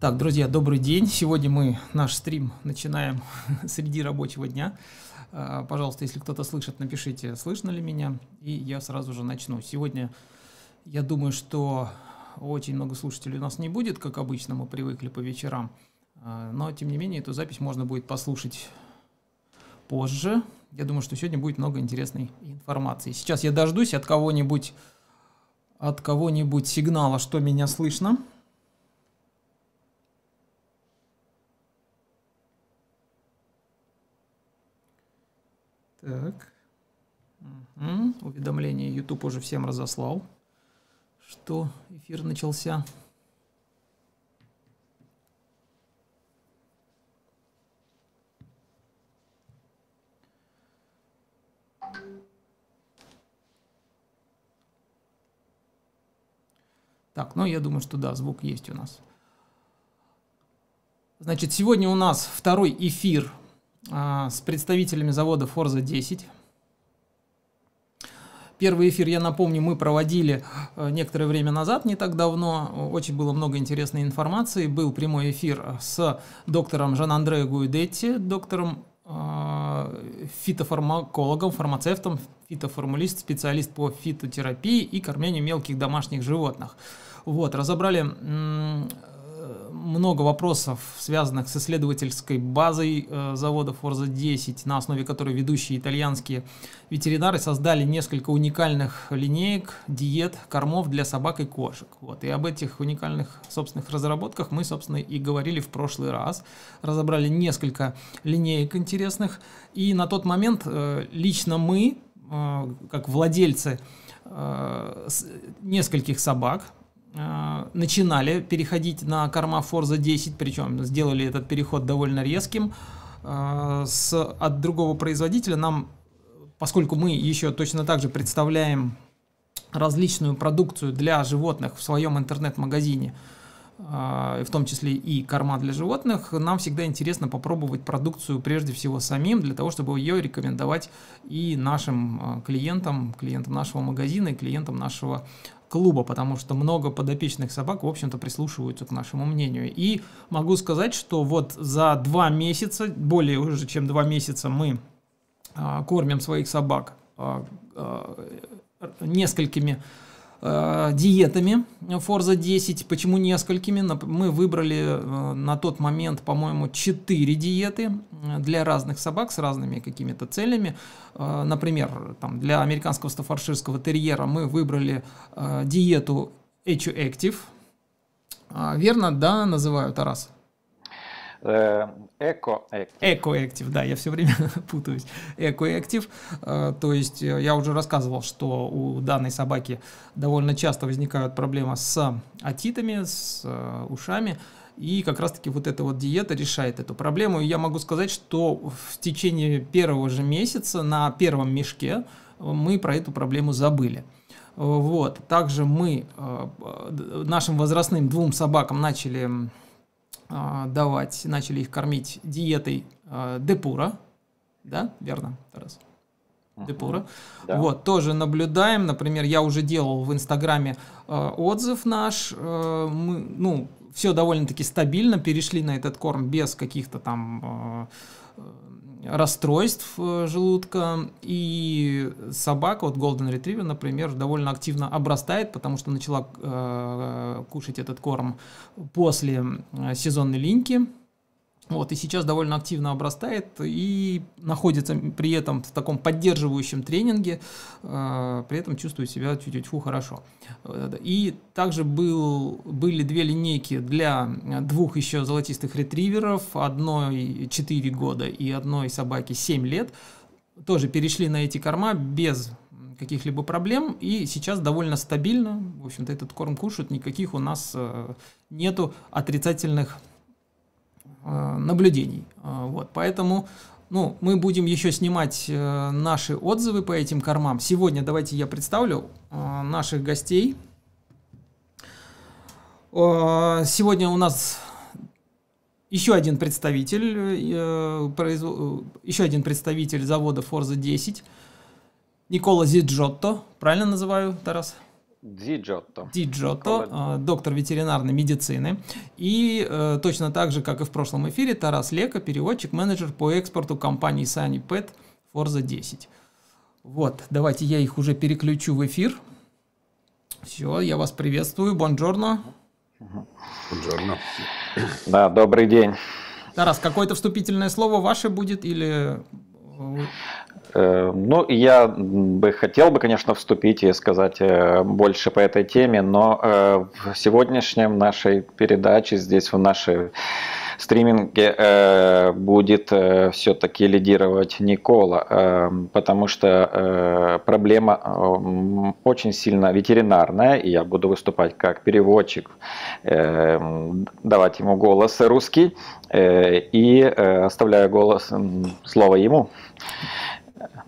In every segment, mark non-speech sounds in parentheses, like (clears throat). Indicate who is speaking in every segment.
Speaker 1: Так, друзья, добрый день. Сегодня мы наш стрим начинаем (laughs) среди рабочего дня. А, пожалуйста, если кто-то слышит, напишите, слышно ли меня, и я сразу же начну. Сегодня я думаю, что очень много слушателей у нас не будет, как обычно мы привыкли по вечерам. А, но, тем не менее, эту запись можно будет послушать позже. Я думаю, что сегодня будет много интересной информации. Сейчас я дождусь от кого-нибудь от кого-нибудь сигнала, что меня слышно. Так. Угу. Уведомление YouTube уже всем разослал, что эфир начался. Так, ну я думаю, что да, звук есть у нас. Значит, сегодня у нас второй эфир с представителями завода Forza 10. Первый эфир, я напомню, мы проводили э, некоторое время назад, не так давно. Очень было много интересной информации. Был прямой эфир с доктором Жан-Андре Гуидетти, доктором э, фитофармакологом, фармацевтом, фитоформулист, специалист по фитотерапии и кормлению мелких домашних животных. Вот, разобрали много вопросов, связанных с исследовательской базой э, завода Forza 10, на основе которой ведущие итальянские ветеринары создали несколько уникальных линеек, диет, кормов для собак и кошек. Вот. И об этих уникальных собственных разработках мы, собственно, и говорили в прошлый раз. Разобрали несколько линеек интересных. И на тот момент э, лично мы, э, как владельцы нескольких собак, начинали переходить на корма Forza 10, причем сделали этот переход довольно резким. А, с, от другого производителя нам, поскольку мы еще точно так же представляем различную продукцию для животных в своем интернет-магазине, а, в том числе и корма для животных, нам всегда интересно попробовать продукцию прежде всего самим, для того, чтобы ее рекомендовать и нашим клиентам, клиентам нашего магазина и клиентам нашего клуба, потому что много подопечных собак, в общем-то, прислушиваются к нашему мнению. И могу сказать, что вот за два месяца, более уже чем два месяца мы а, кормим своих собак а, а, несколькими диетами Forza 10. Почему несколькими? Мы выбрали э, на тот момент, по-моему, 4 диеты для разных собак с разными какими-то целями. Э, например, там, для американского стафарширского терьера мы выбрали э, диету Echo Active. А, верно, да, называю, Тарас?
Speaker 2: Эко-актив.
Speaker 1: Эко-актив, да, я все время (laughs) путаюсь. Эко-актив, э, то есть э, я уже рассказывал, что у данной собаки довольно часто возникают проблемы с атитами, с э, ушами, и как раз-таки вот эта вот диета решает эту проблему. И я могу сказать, что в течение первого же месяца на первом мешке мы про эту проблему забыли. Вот. Также мы нашим возрастным двум собакам начали давать, начали их кормить диетой а, Депура, да, верно, Тарас? Депура. Да. Вот, тоже наблюдаем. Например, я уже делал в Инстаграме э, отзыв наш. Э, мы, ну, все довольно-таки стабильно. Перешли на этот корм без каких-то там э, расстройств э, желудка. И собака, вот Golden Retriever, например, довольно активно обрастает, потому что начала э, кушать этот корм после э, сезонной линьки. Вот, и сейчас довольно активно обрастает и находится при этом в таком поддерживающем тренинге, э, при этом чувствует себя чуть-чуть фу хорошо. И также был, были две линейки для двух еще золотистых ретриверов, одной 4 года и одной собаки 7 лет. Тоже перешли на эти корма без каких-либо проблем, и сейчас довольно стабильно, в общем-то, этот корм кушают, никаких у нас э, нету отрицательных Э, наблюдений. Э, вот, поэтому ну, мы будем еще снимать э, наши отзывы по этим кормам. Сегодня давайте я представлю наших гостей. Сегодня у нас еще один представитель, еще один представитель завода Forza 10, Никола Зиджотто. Правильно называю, Тарас?
Speaker 2: Ди Джотто.
Speaker 1: Ди Джотто, доктор ветеринарной медицины. И э, точно так же, как и в прошлом эфире, Тарас Лека, переводчик, менеджер по экспорту компании Sunny Pet Forza 10. Вот, давайте я их уже переключу в эфир. Все, я вас приветствую. Бонжорно.
Speaker 2: Бонжорно. Да, добрый день.
Speaker 1: Тарас, какое-то вступительное слово ваше будет или...
Speaker 2: Э, ну, я бы хотел бы, конечно, вступить и сказать э, больше по этой теме, но э, в сегодняшнем нашей передаче, здесь в нашей стриминге будет все-таки лидировать Никола, потому что проблема очень сильно ветеринарная, и я буду выступать как переводчик, давать ему голос русский, и оставляю голос, слово ему.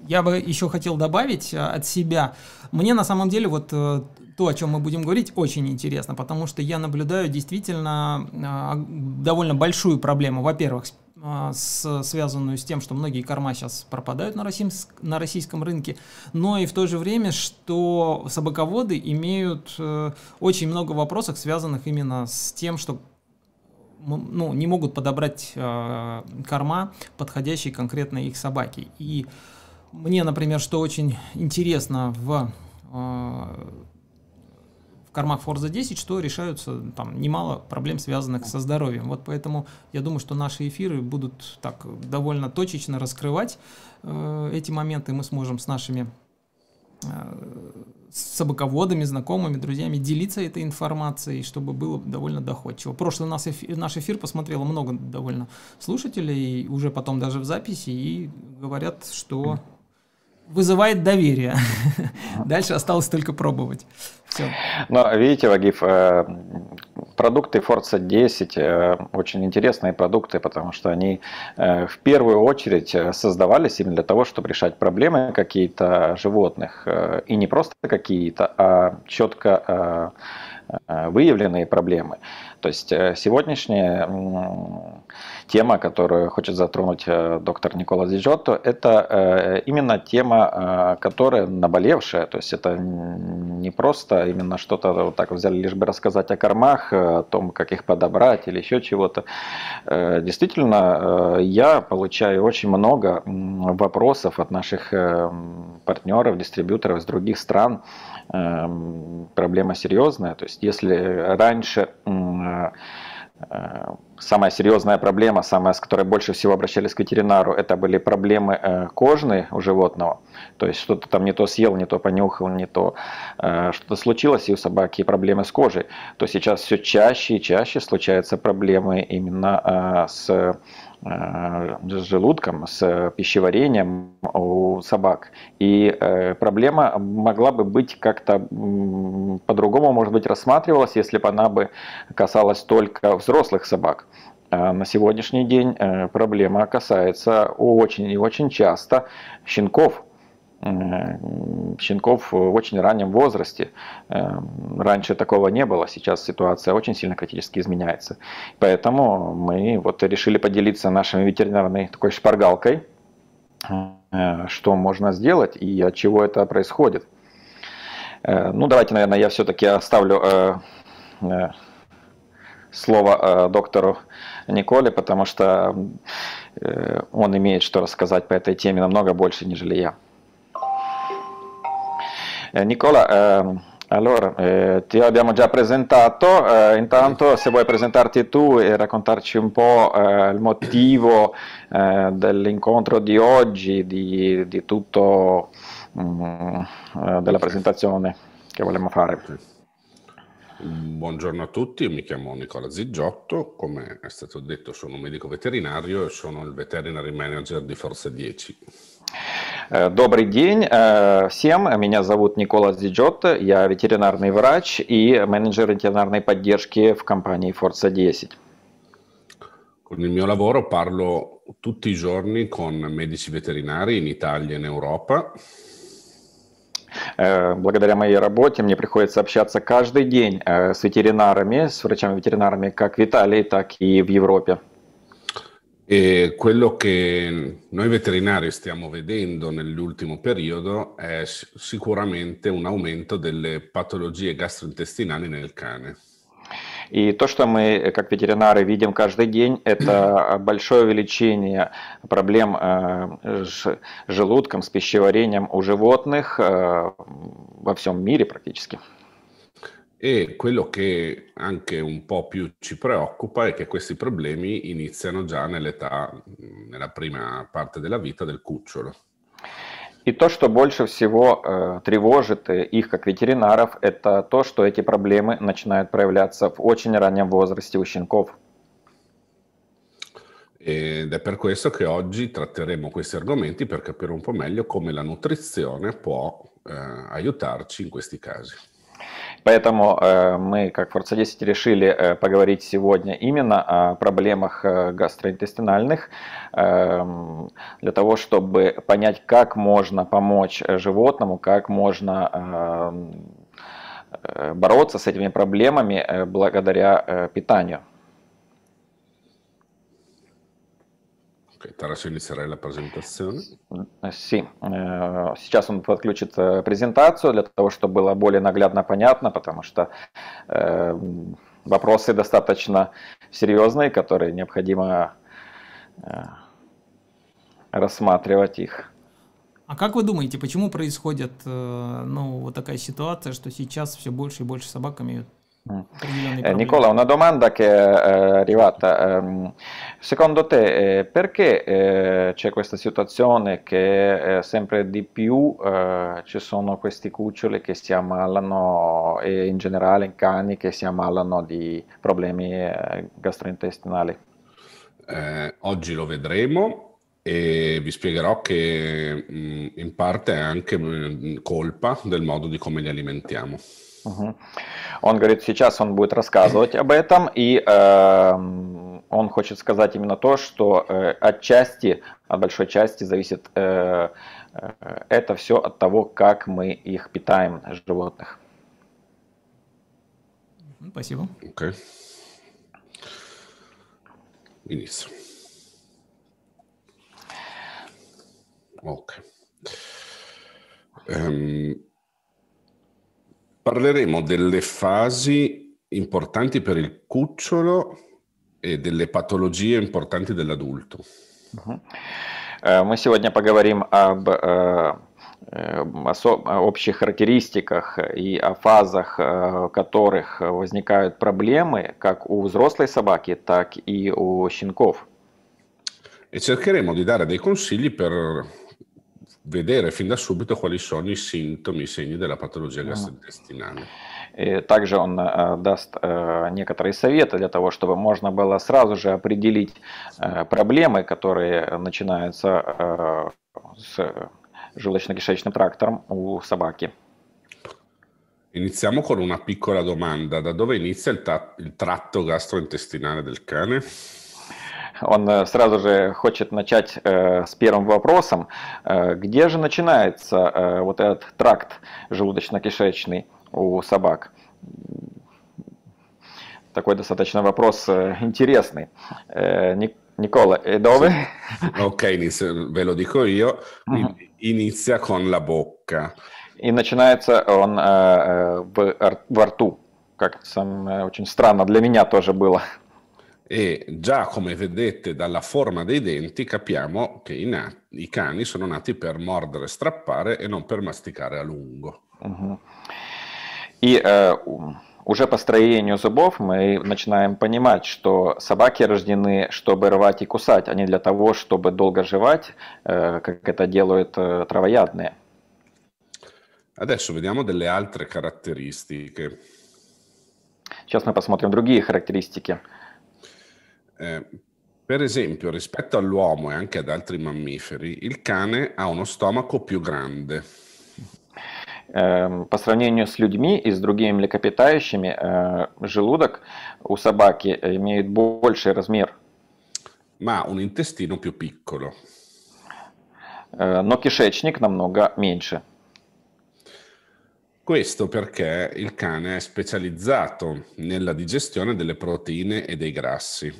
Speaker 1: Я бы еще хотел добавить от себя. Мне на самом деле вот то, о чем мы будем говорить, очень интересно, потому что я наблюдаю действительно а, довольно большую проблему. Во-первых, с, связанную с тем, что многие корма сейчас пропадают на, российск, на российском рынке, но и в то же время, что собаководы имеют э, очень много вопросов, связанных именно с тем, что ну, не могут подобрать э, корма, подходящие конкретно их собаке. И мне, например, что очень интересно в э, в кормах Forza 10, что решаются там немало проблем, связанных со здоровьем. Вот поэтому я думаю, что наши эфиры будут так довольно точечно раскрывать э, эти моменты. Мы сможем с нашими э, собаководами, знакомыми, друзьями делиться этой информацией, чтобы было довольно доходчиво. Прошлый наш эфир, наш эфир посмотрело много довольно слушателей, уже потом даже в записи, и говорят, что вызывает доверие. Дальше осталось только пробовать.
Speaker 2: Все. Но видите, Вагиф, э, продукты Forza 10 э, очень интересные продукты, потому что они э, в первую очередь создавались именно для того, чтобы решать проблемы какие-то животных. И не просто какие-то, а четко выявленные проблемы. То есть сегодняшняя тема, которую хочет затронуть э, доктор Никола Диджотто, это э, именно тема, э, которая наболевшая. То есть это не просто именно что-то вот так взяли лишь бы рассказать о кормах, о том, как их подобрать или еще чего-то. Действительно, я получаю очень много вопросов от наших партнеров, дистрибьюторов из других стран. Проблема серьезная. То есть если раньше Э, самая серьезная проблема, самая, с которой больше всего обращались к ветеринару, это были проблемы э, кожные у животного. То есть что-то там не то съел, не то понюхал, не то э, что-то случилось, и у собаки проблемы с кожей. То сейчас все чаще и чаще случаются проблемы именно с Э, с желудком, с пищеварением у собак. И э, проблема могла бы быть как-то по-другому, может быть, рассматривалась, если бы она бы касалась только взрослых собак. А на сегодняшний день э, проблема касается очень и очень часто щенков, Э, щенков в очень раннем возрасте. Э, раньше такого не было, сейчас ситуация очень сильно критически изменяется. Поэтому мы вот решили поделиться нашей ветеринарной такой шпаргалкой, э, что можно сделать и от чего это происходит. Ну, давайте, наверное, я все-таки оставлю слово доктору Николе, потому что он имеет что рассказать по этой теме намного больше, нежели я. Eh, Nicola, eh, allora eh, ti abbiamo già presentato, eh, intanto se vuoi presentarti tu e raccontarci un po' eh, il motivo eh, dell'incontro di oggi, di, di tutto um, della presentazione che vogliamo fare.
Speaker 3: Buongiorno a tutti, mi chiamo Nicola Ziggiotto, come è stato detto sono un medico veterinario e sono il veterinary manager di Forza 10.
Speaker 2: Э, добрый день э, всем, меня зовут Никола Зиджотто, я ветеринарный врач и менеджер ветеринарной поддержки в компании Forza 10.
Speaker 3: Con il mio lavoro parlo tutti i giorni con medici veterinari in Italia e in Europa.
Speaker 2: Э, благодаря моей работе мне приходится общаться каждый день с ветеринарами, с врачами-ветеринарами как в Италии, так и в Европе.
Speaker 3: E quello che noi veterinari stiamo vedendo nell'ultimo periodo è sicuramente un aumento delle patologie gastrointestinali nel cane.
Speaker 2: И то, что мы как ветеринары видим каждый день, (clears throat) это большое увеличение проблем с желудком, с пищеварением у животных во всем мире практически.
Speaker 3: E quello che anche un po' più ci preoccupa è che questi problemi iniziano già nell'età, nella prima parte della vita del cucciolo.
Speaker 2: И то, что больше всего э, тревожит их как ветеринаров, это то, что эти проблемы начинают проявляться в очень раннем возрасте у щенков.
Speaker 3: Ed è per questo che oggi tratteremo questi argomenti per capire un po' meglio come la nutrizione può eh, aiutarci in questi casi.
Speaker 2: Поэтому э, мы, как Forza 10, решили э, поговорить сегодня именно о проблемах э, гастроинтестинальных, э, для того, чтобы понять, как можно помочь животному, как можно э, бороться с этими проблемами благодаря питанию.
Speaker 3: Ok, Taras inizierà la presentazione.
Speaker 2: Sì, сейчас он подключит презентацию для того, чтобы было более наглядно понятно, потому что вопросы достаточно серьезные, которые необходимо рассматривать их.
Speaker 1: А как вы думаете, почему происходит ну, вот такая ситуация, что сейчас все больше и больше собак имеют
Speaker 2: Eh, Nicola, una domanda che è arrivata. Ehm, secondo te eh, perché eh, c'è questa situazione che eh, sempre di più eh, ci sono questi cuccioli che si ammalano e in generale in cani che si ammalano di problemi eh, gastrointestinali?
Speaker 3: oggi lo vedremo e vi spiegherò che mm, in parte è anche mm, colpa del modo di come li alimentiamo.
Speaker 2: Угу. Он говорит, сейчас он будет рассказывать об этом, и э, он хочет сказать именно то, что э, отчасти, от большой части зависит э, э, это все от того, как мы их питаем, животных.
Speaker 1: Спасибо.
Speaker 3: Okay. Inizio. Ok. Um, Parleremo delle fasi importanti per il cucciolo e delle patologie importanti dell'adulto.
Speaker 2: Мы сегодня поговорим об общих характеристиках и о фазах, в которых возникают проблемы как у взрослой собаки, так и у щенков.
Speaker 3: E cercheremo di dare dei consigli per vedere fin da subito quali sono i sintomi, i segni della patologia gastrointestinale.
Speaker 2: И также он э, даст э, некоторые советы для того, чтобы можно было сразу же определить э, проблемы, которые начинаются э, с желудочно-кишечным трактом у собаки.
Speaker 3: Iniziamo con una piccola domanda. Da dove inizia il, ta- il tratto gastrointestinale del cane?
Speaker 2: Он э, сразу же хочет начать э, с первым вопросом. Э, где же начинается э, вот этот тракт желудочно-кишечный у собак? Такой достаточно вопрос интересный. Э, Nicola, e dove?
Speaker 3: Ok, ve lo dico io. Inizia con la bocca.
Speaker 2: И начинается он э в, во рту. Как сам, очень странно для меня тоже было.
Speaker 3: E già come vedete dalla forma dei denti capiamo che i, na- i cani sono nati per mordere, strappare e non per masticare a lungo.
Speaker 2: Угу. И э, уже по строению зубов мы начинаем понимать, что собаки рождены, чтобы рвать и кусать, а не для того, чтобы долго жевать, э, как это делают э, травоядные.
Speaker 3: Adesso vediamo delle altre caratteristiche.
Speaker 2: Сейчас мы посмотрим другие характеристики.
Speaker 3: Eh, per esempio, rispetto all'uomo e anche ad altri mammiferi, il cane ha uno stomaco più grande.
Speaker 2: По сравнению с людьми и с другими млекопитающими, э, желудок у собаки имеет больший размер.
Speaker 3: Ma un intestino più piccolo.
Speaker 2: Э, но кишечник намного меньше.
Speaker 3: Questo perché il cane è specializzato nella digestione delle proteine e dei grassi.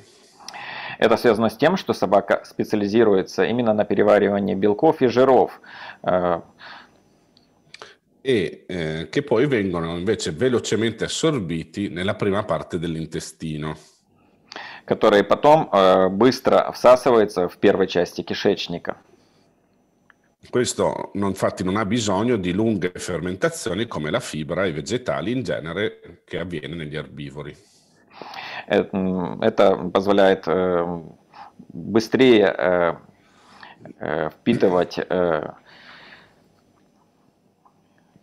Speaker 2: Это связано с tем, что собака специализируется именно на переваривании белков и жиров.
Speaker 3: e eh, che poi vengono invece velocemente assorbiti nella prima parte dell'intestino.
Speaker 2: Которые потом э, быстро всасываются в первой части кишечника.
Speaker 3: Questo non, infatti non ha bisogno di lunghe fermentazioni come la fibra e i vegetali in genere che avviene negli erbivori.
Speaker 2: Это позволяет э, быстрее э, э, впитывать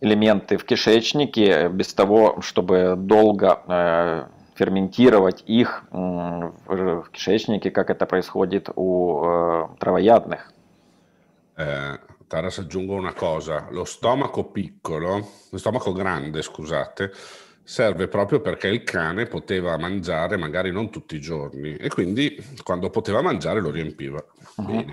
Speaker 2: элементы в кишечнике без того, чтобы долго ферментировать их в кишечнике, как это происходит у травоядных.
Speaker 3: Taras aggiungo una cosa, lo stomaco piccolo, lo stomaco grande, scusate, serve proprio perché il cane poteva mangiare magari non tutti i giorni e quindi quando poteva mangiare lo riempiva. Bene.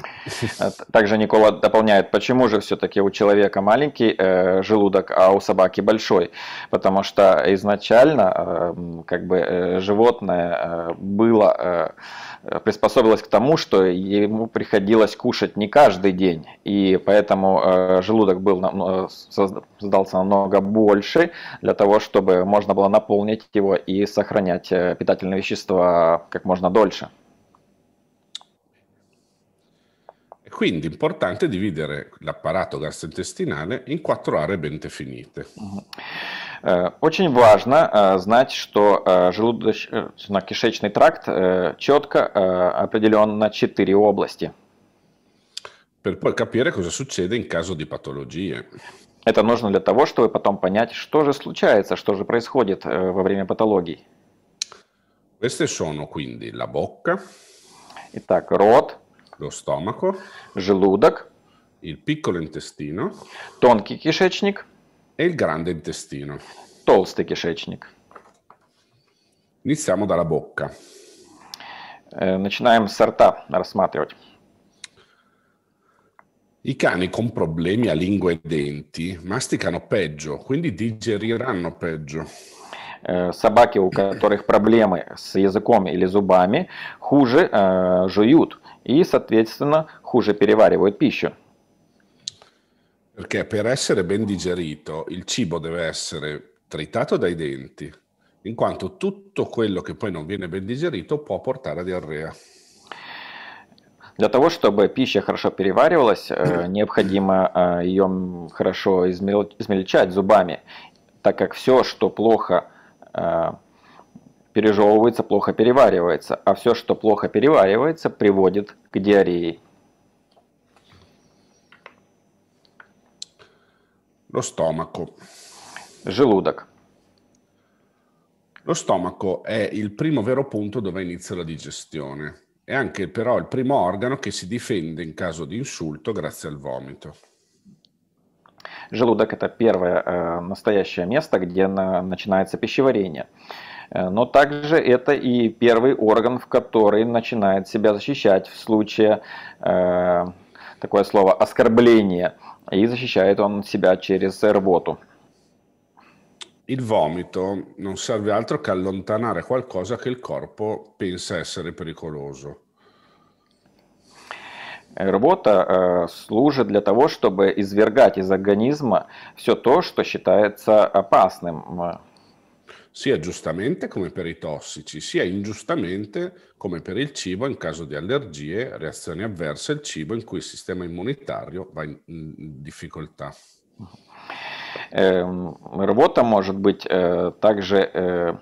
Speaker 2: Также Никола дополняет, почему же все-таки у человека маленький э, желудок, а у собаки большой. Потому что изначально э, как бы э, животное э, было э, Э, приспособилась к тому, что ему приходилось кушать не каждый день, и поэтому э, желудок был, э, создался намного больше для того, чтобы можно было наполнить его и сохранять питательные вещества как можно дольше.
Speaker 3: Quindi è importante dividere l'apparato gastrointestinale in quattro aree ben definite.
Speaker 2: Э, очень важно э, знать, что э, желудочно-кишечный тракт четко определен на четыре области.
Speaker 3: Per poi capire cosa succede in caso di patologie.
Speaker 2: Это нужно для того, чтобы потом понять, что же случается, что же происходит во время патологий.
Speaker 3: Queste sono quindi la bocca,
Speaker 2: Итак, рот,
Speaker 3: lo stomaco,
Speaker 2: желудок,
Speaker 3: il piccolo intestino,
Speaker 2: тонкий кишечник
Speaker 3: e il grande intestino.
Speaker 2: Толстый кишечник.
Speaker 3: Iniziamo dalla bocca.
Speaker 2: Начинаем с рта рассматривать.
Speaker 3: I cani con problemi a lingua e denti masticano peggio, quindi digeriranno peggio.
Speaker 2: Собаки, у которых проблемы с языком или зубами, хуже э, жуют и, соответственно, хуже переваривают пищу.
Speaker 3: Perché per essere ben digerito il cibo deve essere tritato dai denti, in quanto tutto quello che poi non viene ben digerito può portare a diarrea.
Speaker 2: Для того, чтобы пища хорошо переваривалась, (coughs) необходимо ее хорошо измельчать зубами, так как все, что плохо пережевывается, плохо переваривается, а все, что плохо переваривается, приводит к диарее.
Speaker 3: Lo stomaco.
Speaker 2: Желудок.
Speaker 3: Lo stomaco è il primo vero punto dove inizia la digestione. È anche però il primo organo che si difende in caso di insulto grazie al vomito.
Speaker 2: Желудок – это первое э, настоящее место, где на, начинается пищеварение. Но также это и первый орган, в который начинает себя защищать в случае, э, такое слово, оскорбления – и защищает он себя через рвоту.
Speaker 3: Il vomito non serve altro che allontanare qualcosa che il corpo pensa essere pericoloso.
Speaker 2: Рвота э, служит для того, чтобы извергать из организма все то, что считается опасным.
Speaker 3: sia giustamente come per i tossici, sia ingiustamente come per il cibo in caso di allergie, reazioni avverse al cibo in cui il sistema immunitario va in, in difficoltà.
Speaker 2: Рвота может быть также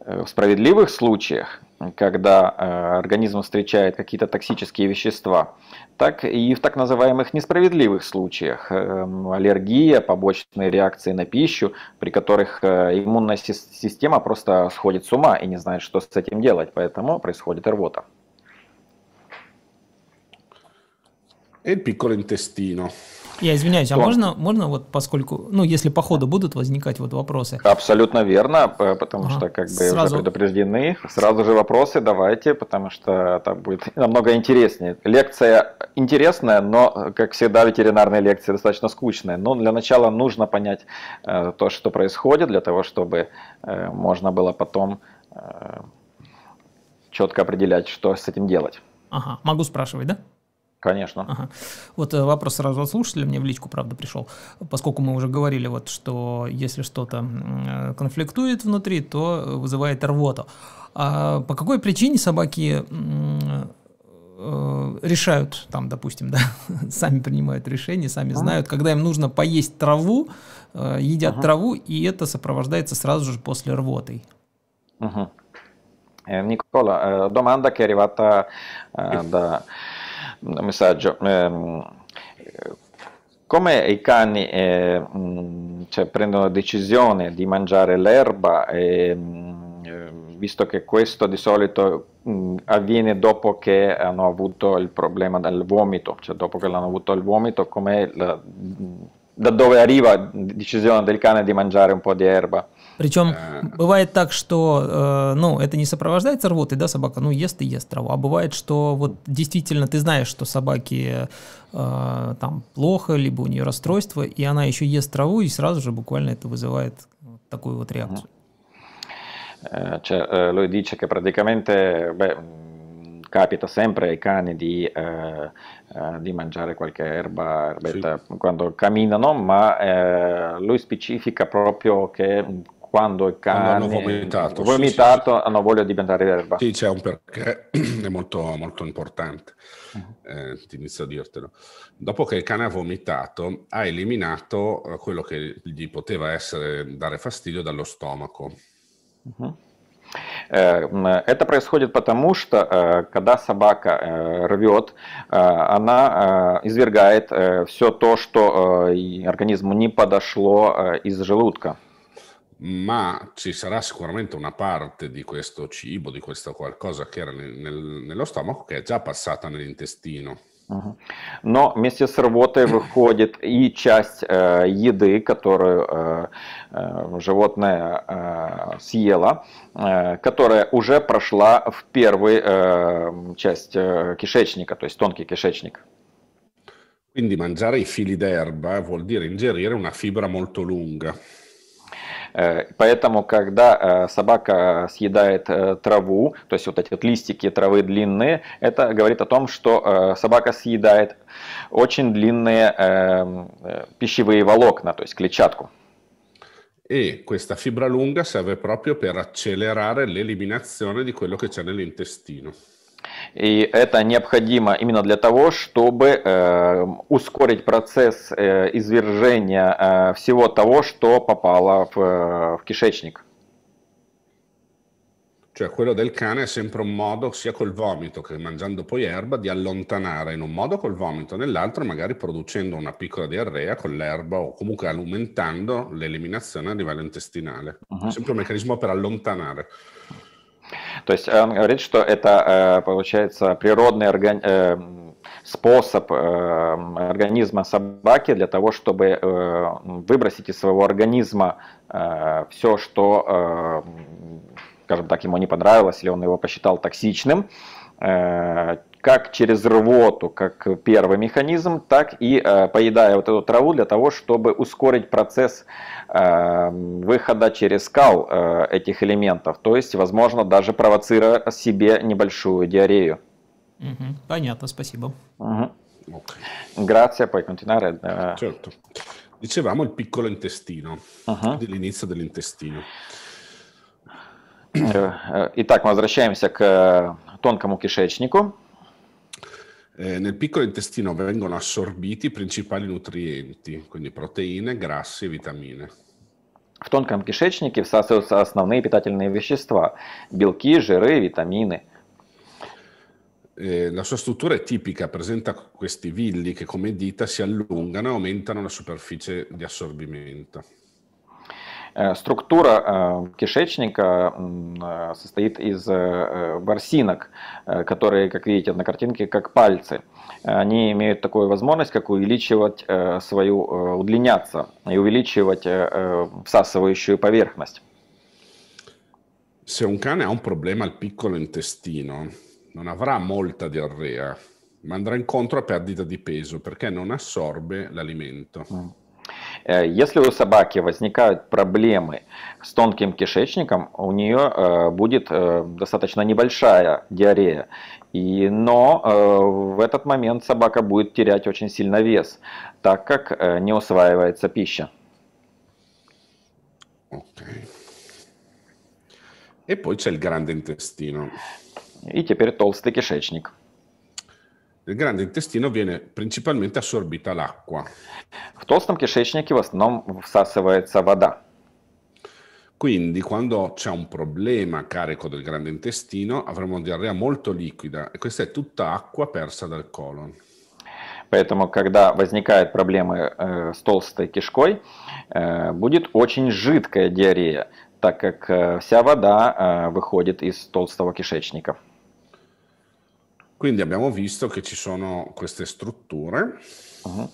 Speaker 2: в справедливых случаях, когда организм встречает какие-то токсические вещества, так и в так называемых несправедливых случаях. Аллергия, побочные реакции на пищу, при которых иммунная система просто сходит с ума и не знает, что с этим делать, поэтому происходит рвота.
Speaker 3: E il piccolo intestino.
Speaker 1: Я извиняюсь, а можно, можно вот поскольку, ну, если по ходу будут возникать вот вопросы?
Speaker 2: Абсолютно верно, потому ага. что как бы сразу... уже предупреждены. Сразу же вопросы давайте, потому что там будет (laughs) намного интереснее. Лекция интересная, но, как всегда, ветеринарная лекция достаточно скучная. Но для начала нужно понять э, то, что происходит, для того, чтобы э, можно было потом э, четко определять, что с этим делать.
Speaker 1: Ага, могу спрашивать, да?
Speaker 2: Конечно.
Speaker 1: Ага. Вот э, вопрос сразу от слушателя, мне в личку, правда, пришел. Поскольку мы уже говорили, вот, что если что-то э, конфликтует внутри, то вызывает рвоту. А по какой причине собаки э, решают, там, допустим, да, (laughs) сами принимают решения, сами знают, когда им нужно поесть траву, едят ага. траву, и это сопровождается сразу же после рвоты.
Speaker 2: Ага. Nicola, domanda che è arrivata da un messaggio. Eh, come i cani eh, cioè, prendono decisione di mangiare l'erba, eh, visto che questo di solito avviene dopo che hanno avuto il problema del vomito, cioè dopo che hanno avuto il vomito, la, da dove arriva la decisione del cane di mangiare un po' di erba?
Speaker 1: Причем э. бывает так, что, э, ну, это не сопровождается рвотой, да, собака, ну, ест и ест траву. А бывает, что вот действительно ты знаешь, что собаке э, там плохо, либо у нее расстройство, и она еще ест траву, и сразу же буквально это вызывает вот такую вот реакцию.
Speaker 2: Cioè, lui dice che praticamente beh, capita sempre ai cani di, eh, eh, di mangiare qualche erba, erbetta sì. quando camminano, ma eh, lui specifica proprio che quando i cani
Speaker 3: hanno vomitato,
Speaker 2: vomitato sì, sì, hanno voglia di diventare erba.
Speaker 3: Sì, c'è un perché, è (clears throat) molto, molto importante, uh-huh. eh, ti inizio a dirtelo. Dopo che il cane ha vomitato, ha eliminato eh, quello che gli poteva essere dare fastidio dallo stomaco.
Speaker 2: Uh-huh. Это происходит потому, что когда собака рвет, она извергает все то, что организму не подошло из желудка.
Speaker 3: ma ci sarà sicuramente una parte di questo cibo, di questo qualcosa che era nel, nel, nello stomaco che è già passata nell'intestino.
Speaker 2: Но вместе с рвотой выходит и часть э, еды, которую э, э, животное э, съело, э, которая уже прошла в первую э, часть э, кишечника, то есть тонкий кишечник.
Speaker 3: Quindi mangiare i fili d'erba vuol dire ingerire una fibra molto lunga.
Speaker 2: Э, поэтому, когда э, собака съедает э, траву, то есть вот эти вот листики травы длинные, это говорит о том, что собака съедает очень длинные пищевые волокна, то есть клетчатку.
Speaker 3: E questa fibra lunga serve proprio per accelerare l'eliminazione di quello che c'è nell'intestino.
Speaker 2: И это необходимо именно для того, чтобы э, ускорить процесс э, извержения э, всего того, что попало в, э, в кишечник.
Speaker 3: Cioè quello del cane è sempre un modo, sia col vomito che mangiando poi erba, di allontanare in un modo col vomito, nell'altro magari producendo una piccola diarrea con l'erba o comunque aumentando l'eliminazione a livello intestinale. Uh-huh. Sempre un meccanismo per allontanare.
Speaker 2: То есть он говорит, что это э, получается природный орган... Э, способ э, организма собаки для того, чтобы выбросить из своего организма все, что, скажем так, ему не понравилось или он его посчитал токсичным, как через рвоту, как первый механизм, так и э, поедая вот эту траву для того, чтобы ускорить процесс э, выхода через скал э, этих элементов, то есть, возможно, даже провоцируя себе небольшую диарею.
Speaker 1: Угу, понятно, спасибо.
Speaker 2: Угу. Okay. Grazie, puoi continuare.
Speaker 3: Certo. Dicevamo il piccolo intestino, uh-huh. l'inizio dell'intestino.
Speaker 2: Итак, мы возвращаемся к тонкому кишечнику.
Speaker 3: Eh, nel piccolo intestino vengono assorbiti i principali nutrienti, quindi proteine, grassi e vitamine.
Speaker 2: В тонком кишечнике всасываются основные питательные вещества – белки, жиры, витамины.
Speaker 3: Eh, la sua struttura è tipica, presenta questi villi che come dita si allungano e aumentano la superficie di assorbimento.
Speaker 2: Э, структура э, кишечника э, состоит из ворсинок, которые, как видите на картинке, как пальцы. Они имеют такую возможность, как увеличивать свою, удлиняться и увеличивать всасывающую поверхность.
Speaker 3: Se un cane ha un problema al piccolo intestino, non avrà molta diarrea, ma andrà incontro a perdita di peso perché non assorbe l'alimento.
Speaker 2: Если у собаки возникают проблемы с тонким кишечником, у нее будет достаточно небольшая диарея. И, но в этот момент собака будет терять очень сильно вес, так как не усваивается пища.
Speaker 3: Ok. E poi c'è il grande intestino.
Speaker 2: И теперь толстый кишечник.
Speaker 3: Nel grande intestino viene principalmente assorbita l'acqua.
Speaker 2: В толстом кишечнике в основном всасывается вода.
Speaker 3: Quindi quando c'è un problema a carico del grande intestino avremo diarrea molto liquida e questa è tutta acqua persa dal colon.
Speaker 2: Поэтому, когда возникают проблемы э, с толстой кишкой, э, будет очень жидкая диарея, так как э, вся вода э, выходит из толстого кишечника.
Speaker 3: Quindi abbiamo visto che ci sono queste strutture.
Speaker 2: Угу.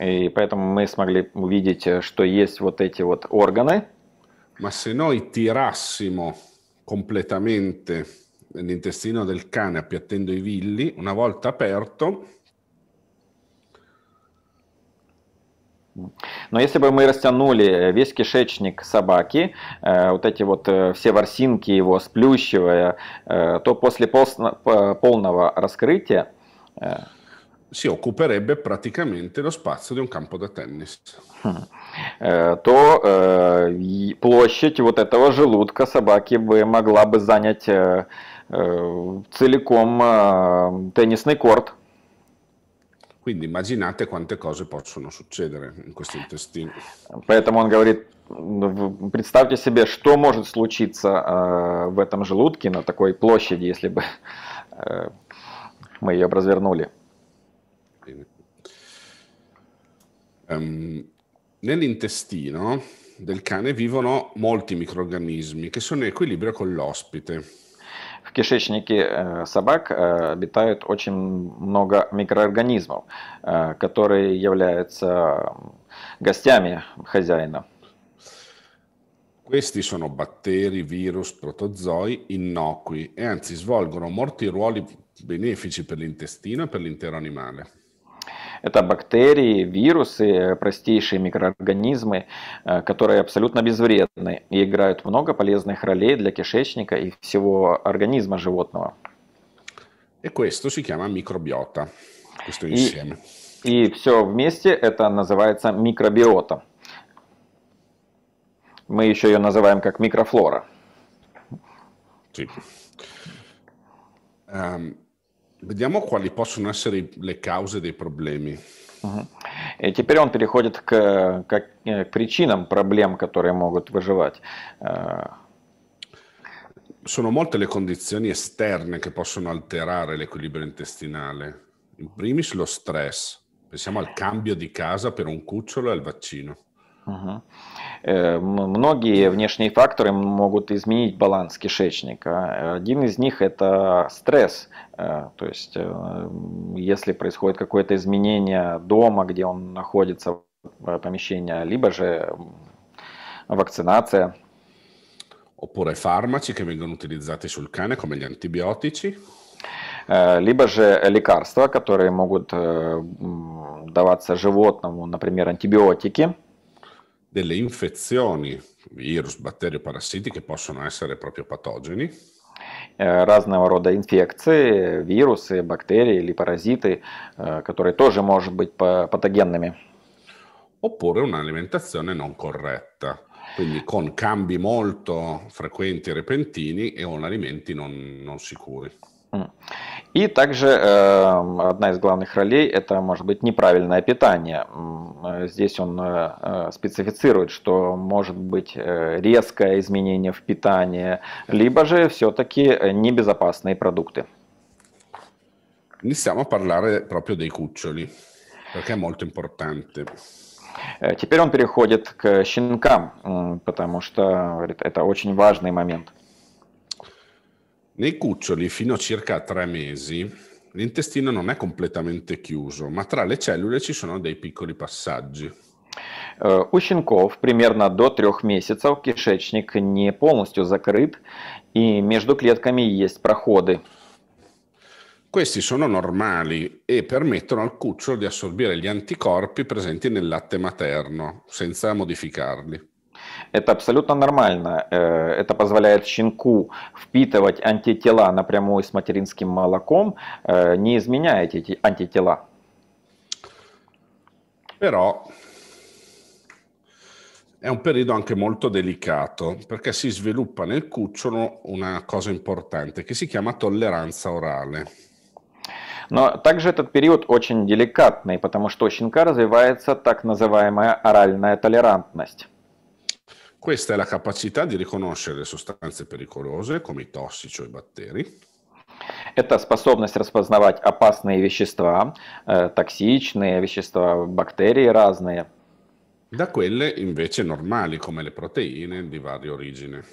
Speaker 2: И поэтому мы смогли увидеть, э, что есть вот эти вот органы.
Speaker 3: Ma se noi tirassimo completamente l'intestino del cane appiattendo i villi, una volta aperto,
Speaker 2: Но если бы мы растянули весь кишечник собаки, э, вот эти вот э, все ворсинки его сплющивая, э, то после полного раскрытия
Speaker 3: si occuperebbe praticamente lo spazio di un campo da tennis.
Speaker 2: То э, площадь вот этого желудка собаки бы могла бы занять э, целиком э, теннисный корт.
Speaker 3: Quindi immaginate quante cose possono succedere in questo intestino.
Speaker 2: Поэтому он говорит, представьте себе, что может случиться э, в этом желудке на такой площади, если бы э, мы ее развернули.
Speaker 3: Um, nell'intestino del cane vivono molti microrganismi che sono in equilibrio con l'ospite.
Speaker 2: В кишечнике э, собак э, обитают очень много микроорганизмов, э, которые являются гостями хозяина.
Speaker 3: Questi sono batteri, virus, protozoi innocui e anzi svolgono molti ruoli benefici per l'intestino e per l'intero animale.
Speaker 2: Это бактерии, вирусы, простейшие микроорганизмы, э, которые абсолютно безвредны и играют много полезных ролей для кишечника и всего организма животного.
Speaker 3: E questo si chiama microbiota, questo insieme.
Speaker 2: И, и все вместе это называется микробиота. Мы еще ее называем как микрофлора.
Speaker 3: Sì. Um, Vediamo quali possono essere le cause dei problemi.
Speaker 2: И теперь он переходит к, к, к причинам проблем, которые могут выживать.
Speaker 3: Sono molte le condizioni esterne che possono alterare l'equilibrio intestinale. In primis lo stress. Pensiamo al cambio di casa per un cucciolo e al vaccino.
Speaker 2: Угу. Многие внешние факторы могут изменить баланс кишечника. Один из них это стресс. Э, то есть, э, если происходит какое-то изменение дома, где он находится, помещение, либо же вакцинация.
Speaker 3: Oppure farmaci che vengono utilizzati sul cane come gli antibiotici.
Speaker 2: Либо же лекарства, которые могут даваться животному, например, антибиотики
Speaker 3: delle infezioni, virus, batteri o parassiti che possono essere proprio patogeni.
Speaker 2: Разного рода инфекции, вирусы, бактерии или паразиты, которые тоже могут быть патогенными.
Speaker 3: Oppure un'alimentazione non corretta, quindi con cambi molto frequenti e repentini e con alimenti non, non sicuri.
Speaker 2: И также э, одна из главных ролей это может быть неправильное питание. Здесь он э, э, специфицирует, что может быть э, резкое изменение в питании, либо же все-таки небезопасные продукты.
Speaker 3: Iniziamo a parlare proprio dei cuccioli, perché è molto importante.
Speaker 2: Теперь он переходит к щенкам, потому что это очень важный момент.
Speaker 3: Nei cuccioli fino a circa tre mesi l'intestino non è completamente chiuso, ma tra le cellule ci sono dei piccoli passaggi.
Speaker 2: У щенков примерно до трех месяцев кишечник не полностью закрыт, и между клетками есть проходы.
Speaker 3: Questi sono normali e permettono al cucciolo di assorbire gli anticorpi presenti nel latte materno senza modificarli.
Speaker 2: Это абсолютно нормально. Это позволяет щенку впитывать антитела напрямую с материнским молоком, не изменяя эти антитела.
Speaker 3: Però è un periodo anche molto delicato perché si sviluppa nel cucciolo una cosa importante che si chiama tolleranza orale.
Speaker 2: Но также этот период очень деликатный, потому что у щенка развивается так называемая оральная толерантность.
Speaker 3: Questa è la capacità di riconoscere le sostanze pericolose come i tossici o i batteri.
Speaker 2: Это способность распознавать опасные вещества, э, токсичные вещества, бактерии разные.
Speaker 3: Da quelle invece normali come le proteine di varia origine.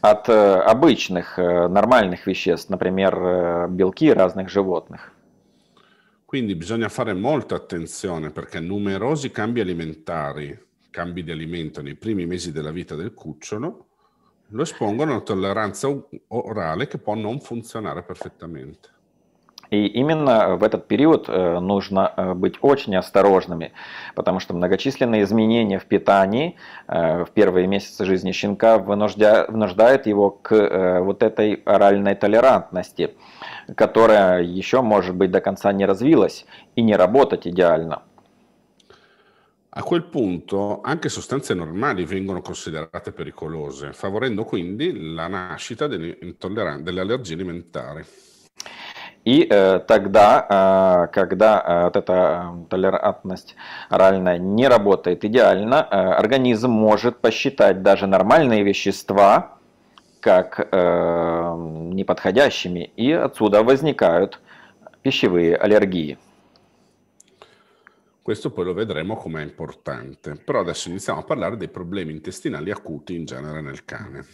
Speaker 2: От э, обычных э, нормальных веществ, например, э, белки разных животных.
Speaker 3: Quindi bisogna fare molta attenzione perché numerosi cambi alimentari, cambi di alimento nei primi mesi della vita del cucciolo, lo espongono a una tolleranza orale che può non funzionare perfettamente.
Speaker 2: И именно в этот период нужно быть очень осторожными, потому что многочисленные изменения в питании в первые месяцы жизни щенка вынуждают его к вот этой оральной толерантности, которая еще, может быть, до конца не развилась и не работать идеально.
Speaker 3: A quel punto anche sostanze normali vengono considerate pericolose, favorendo quindi la nascita delle, allergie alimentari.
Speaker 2: И э, тогда, э, когда э, вот эта толерантность оральная не работает идеально, э, организм может посчитать даже нормальные вещества как э, неподходящими, и отсюда возникают пищевые аллергии.
Speaker 3: Questo poi lo vedremo come è importante, però adesso iniziamo a parlare dei problemi intestinali acuti in genere nel cane.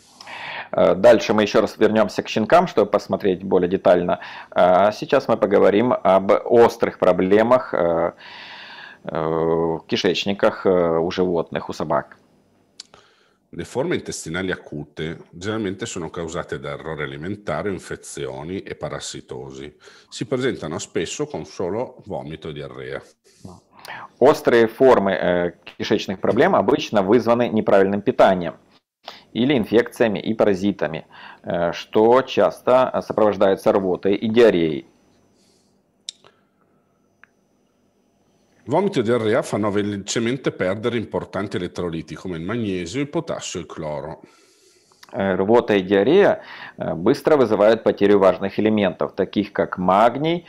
Speaker 2: Дальше мы еще раз вернемся к щенкам, чтобы посмотреть более детально. Сейчас мы поговорим об острых проблемах в кишечниках у животных, у собак.
Speaker 3: Le forme intestinali acute generalmente sono causate da errori alimentari, infezioni e parassitosi. Si presentano spesso con solo vomito e diarrea.
Speaker 2: Острые формы э, кишечных проблем обычно вызваны неправильным питанием или инфекциями и паразитами, э, что часто сопровождается рвотой и диареей.
Speaker 3: Vomito e diarrea fanno velocemente perdere importanti elettroliti come il magnesio, il potassio e il cloro.
Speaker 2: Рвота и диарея быстро вызывают потерю важных элементов, таких как магний,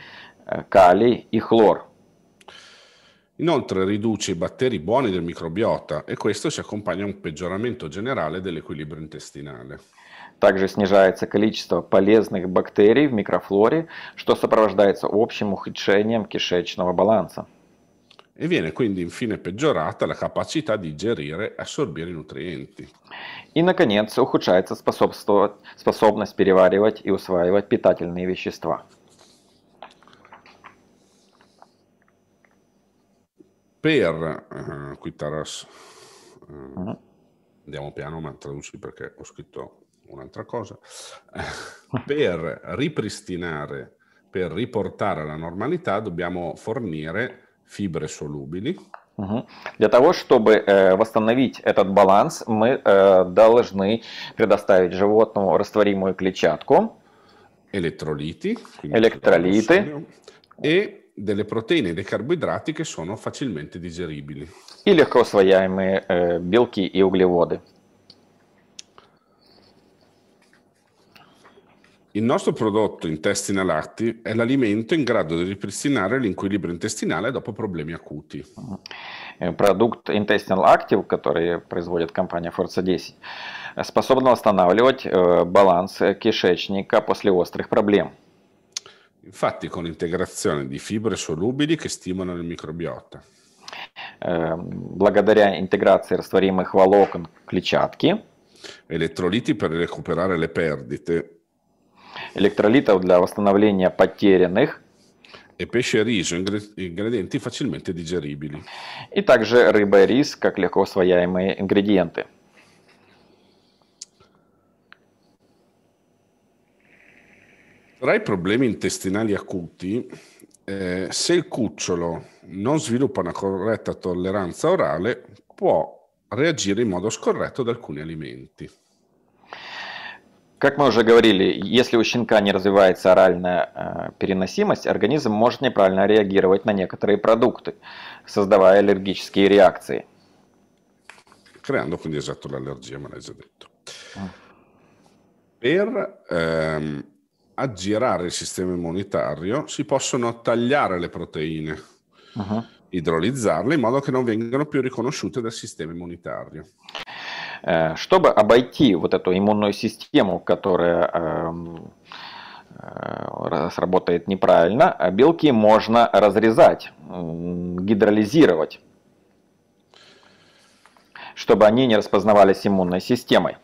Speaker 2: калий и хлор.
Speaker 3: Inoltre riduce i batteri buoni del microbiota e questo si accompagna a un peggioramento generale dell'equilibrio intestinale.
Speaker 2: Также снижается количество полезных бактерий в микрофлоре, что сопровождается общим ухудшением кишечного баланса.
Speaker 3: E viene quindi infine peggiorata la capacità di digerire e assorbire i nutrienti.
Speaker 2: И, наконец, ухудшается способность переваривать и усваивать питательные вещества.
Speaker 3: per, uh, qui Taras, uh, uh-huh. andiamo piano ma traduci perché ho scritto un'altra cosa, (laughs) per ripristinare, per riportare alla normalità dobbiamo fornire fibre solubili.
Speaker 2: Угу. Для того, чтобы э, восстановить этот баланс, мы э, должны предоставить животному растворимую клетчатку,
Speaker 3: электролиты,
Speaker 2: электролиты
Speaker 3: и delle proteine e dei carboidrati che sono facilmente digeribili.
Speaker 2: И легко усвояемые э, белки и углеводы.
Speaker 3: Il nostro prodotto intestinal active è l'alimento in grado di ripristinare l'equilibrio intestinale dopo problemi acuti.
Speaker 2: Продукт Intestinal Active, который производит компания Forza 10, способен восстанавливать баланс кишечника после острых проблем.
Speaker 3: Infatti con l'integrazione di fibre solubili che stimolano il microbiota.
Speaker 2: Благодаря интеграции растворимых волокон клетчатки.
Speaker 3: Электролити per recuperare le perdite.
Speaker 2: Электролитов для восстановления потерянных.
Speaker 3: E pesce e riso, ингредиенты facilmente digeribili.
Speaker 2: И также рыба и рис, как легко усвояемые ингредиенты.
Speaker 3: Tra i problemi intestinali acuti, eh, se il cucciolo non sviluppa una corretta tolleranza orale, può reagire in modo scorretto ad alcuni alimenti.
Speaker 2: Как мы уже говорили, если у щенка не развивается оральная э, переносимость, организм может неправильно реагировать на некоторые продукты, создавая аллергические реакции.
Speaker 3: Creando quindi esatto l'allergia, me l'hai già detto. Per ehm, aggirare il sistema immunitario si possono tagliare le proteine, uh-huh. idrolizzarle in modo che non vengano più riconosciute dal sistema immunitario.
Speaker 2: Э, чтобы обойти вот эту иммунную систему, которая эм, э, сработает неправильно, белки можно разрезать, гидролизировать, чтобы они не распознавались иммунной системой.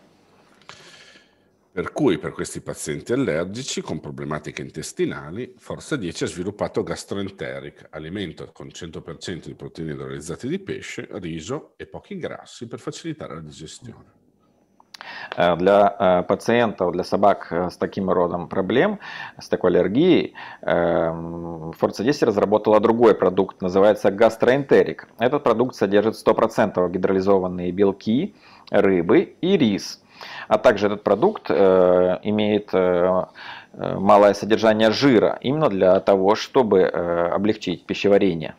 Speaker 3: Per cui per questi pazienti allergici con problematiche intestinali, Forza 10 ha sviluppato Gastroenteric, alimento con 100% di proteine idrolizzate di pesce, riso e pochi grassi per facilitare la digestione.
Speaker 2: Для пациентов, для собак с таким родом проблем, с такой аллергией, Forza 10 разработала другой продукт, называется гастроэнтерик. Этот продукт содержит 100% гидролизованные белки, рыбы и рис – А также этот продукт э, имеет э, э, малое содержание жира, именно для того, чтобы облегчить пищеварение.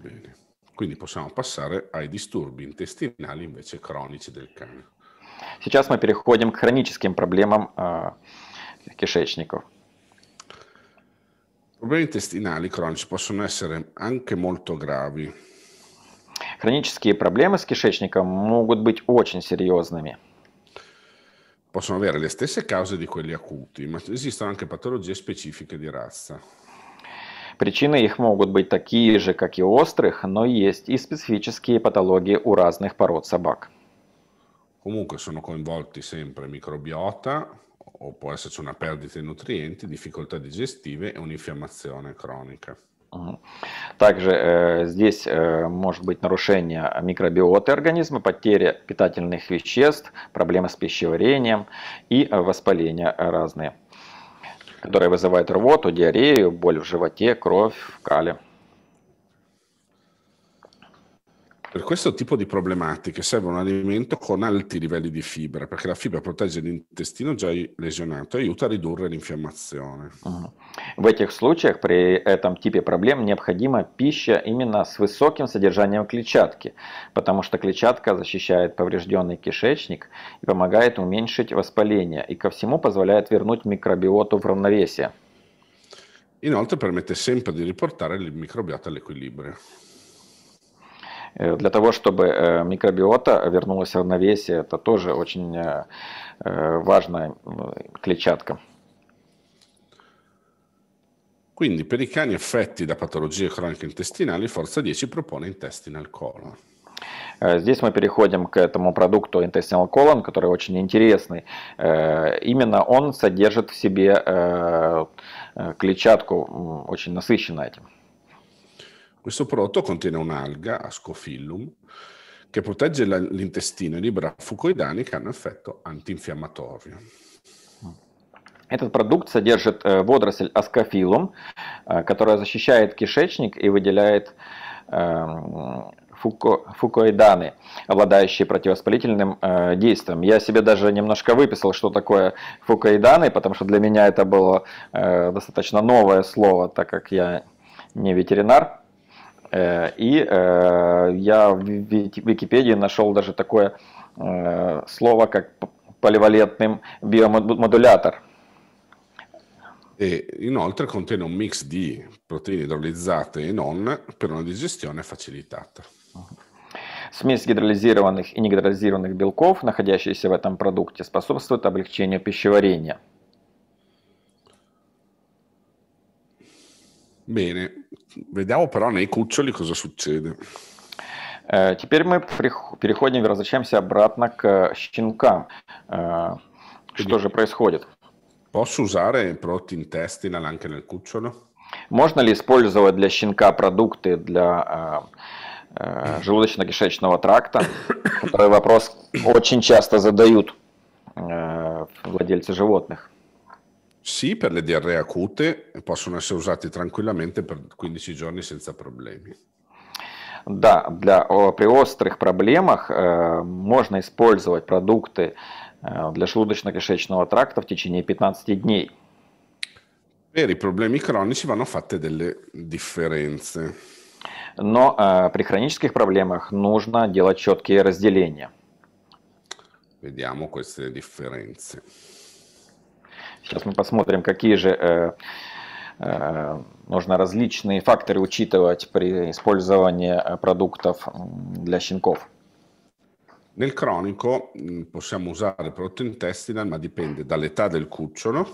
Speaker 3: Bene. Quindi possiamo passare ai disturbi intestinali invece cronici del cane.
Speaker 2: Сейчас мы переходим к хроническим проблемам э, кишечников.
Speaker 3: Problemi intestinali cronici possono essere anche molto gravi,
Speaker 2: Хронические проблемы с кишечником могут быть очень серьезными.
Speaker 3: Possono avere le stesse cause di quelli acuti, ma esistono anche patologie specifiche di razza.
Speaker 2: Причины их могут быть такие же, как и острых, но есть и специфические патологии у разных пород собак.
Speaker 3: Comunque sono coinvolti sempre microbiota, o può esserci una perdita di nutrienti, difficoltà digestive e un'infiammazione cronica.
Speaker 2: Также э, здесь э, может быть нарушение микробиоты организма, потеря питательных веществ, проблемы с пищеварением и воспаления разные, которые вызывают рвоту, диарею, боль в животе, кровь, кале.
Speaker 3: Per questo tipo di problematiche serve un alimento con alti livelli di fibra, perché la fibra protegge l'intestino già lesionato e aiuta a ridurre l'infiammazione.
Speaker 2: В этих случаях при этом типе проблем необходима пища именно с высоким содержанием клетчатки, потому что клетчатка защищает поврежденный кишечник и помогает уменьшить воспаление, и ко всему позволяет вернуть микробиоту в равновесие.
Speaker 3: Inoltre permette sempre di riportare il microbiota all'equilibrio.
Speaker 2: Э, для того, чтобы э, микробиота вернулась в равновесие, это тоже очень э, важная клетчатка.
Speaker 3: Quindi per i cani affetti da patologie croniche intestinali, Forza 10 propone Intestinal Colon.
Speaker 2: Здесь мы переходим к этому продукту Intestinal Colon, который очень интересный. Именно он содержит в себе клетчатку, очень насыщенно этим.
Speaker 3: Questo prodotto contiene un'alga, Ascophyllum, che protegge l'intestino e libera fucoidani che hanno effetto antinfiammatorio.
Speaker 2: Этот продукт содержит водоросль аскофилум, которая защищает кишечник и выделяет фуко, фукоиданы, обладающие противовоспалительным действием. Я себе даже немножко выписал, что такое фукоиданы, потому что для меня это было достаточно новое слово, так как я не ветеринар. Э, и э, я в Википедии нашел даже такое э, слово, как поливалентный биомодулятор.
Speaker 3: E inoltre contiene un mix di proteine idrolizzate e non per una digestione facilitata.
Speaker 2: Смесь гидролизированных и негидролизированных белков, находящиеся в этом продукте, способствует облегчению пищеварения.
Speaker 3: Bene, vediamo però nei cuccioli cosa succede.
Speaker 2: Теперь мы переходим, возвращаемся обратно к щенкам. Что же происходит?
Speaker 3: Posso usare prodotti intestinal anche nel cucciolo?
Speaker 2: Можно ли использовать для щенка продукты для желудочно-кишечного тракта? Который вопрос очень часто задают владельцы животных.
Speaker 3: Sì, per le diarree acute possono essere usati tranquillamente per 15 giorni senza problemi.
Speaker 2: Да, для, при острых проблемах э, можно использовать продукты э, для желудочно-кишечного тракта в течение 15 дней.
Speaker 3: Per i problemi cronici vanno fatte delle differenze.
Speaker 2: Но э, при хронических проблемах нужно делать четкие разделения.
Speaker 3: Vediamo queste differenze.
Speaker 2: Сейчас мы посмотрим, какие же э, э, нужно различные факторы учитывать при использовании э, продуктов для щенков.
Speaker 3: Nel cronico possiamo usare prodotto intestinal, ma dipende dall'età del cucciolo.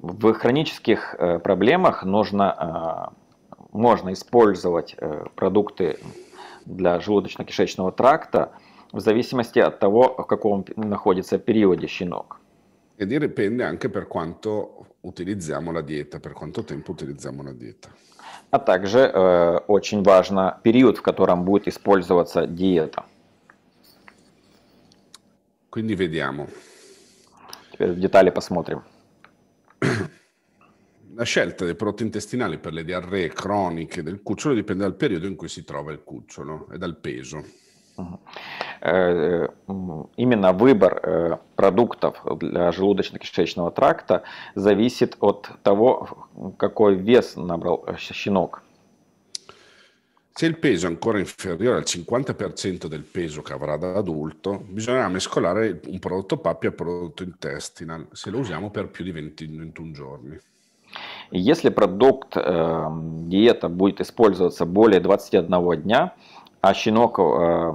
Speaker 2: В хронических э, проблемах нужно, э, можно использовать продукты для желудочно-кишечного тракта в зависимости от того, в каком находится периоде щенок.
Speaker 3: E dipende anche per quanto utilizziamo la dieta, per quanto tempo utilizziamo la dieta.
Speaker 2: А также э, очень важно период, в котором будет использоваться диета.
Speaker 3: Quindi vediamo.
Speaker 2: Теперь в детали посмотрим. (clears throat)
Speaker 3: La scelta dei prodotti intestinali per le diarree croniche del cucciolo dipende dal periodo in cui si trova il cucciolo e dal peso.
Speaker 2: Э, именно выбор э, продуктов для желудочно-кишечного тракта зависит от того, какой вес набрал э, щенок.
Speaker 3: Se il peso è ancora inferiore al 50% del peso che avrà da adulto, bisognerà mescolare un prodotto pappia al prodotto intestinal se lo usiamo per più di 20, 21 giorni.
Speaker 2: Если продукт э, диета будет использоваться более 21 дня, а щенок э,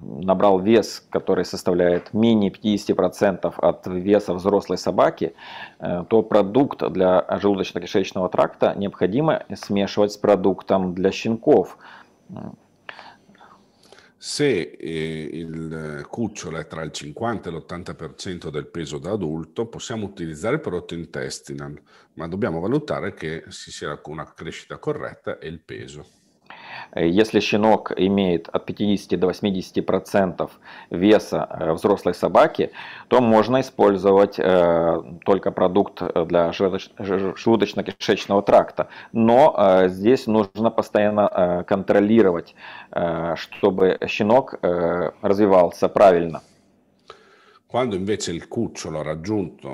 Speaker 2: набрал вес, который составляет менее 50% от веса взрослой собаки, э, то продукт для желудочно-кишечного тракта необходимо смешивать с продуктом для щенков.
Speaker 3: Se eh, il cucciolo è tra il 50 e l'80% del peso da adulto, possiamo utilizzare il prodotto intestinal, ma dobbiamo valutare che si sia una crescita corretta e il peso.
Speaker 2: Если щенок имеет от 50 до 80 процентов веса э, взрослой собаки, то можно использовать э, только продукт для желудочно-кишечного тракта. Но э, здесь нужно постоянно контролировать, чтобы щенок развивался правильно.
Speaker 3: Quando invece il cucciolo ha raggiunto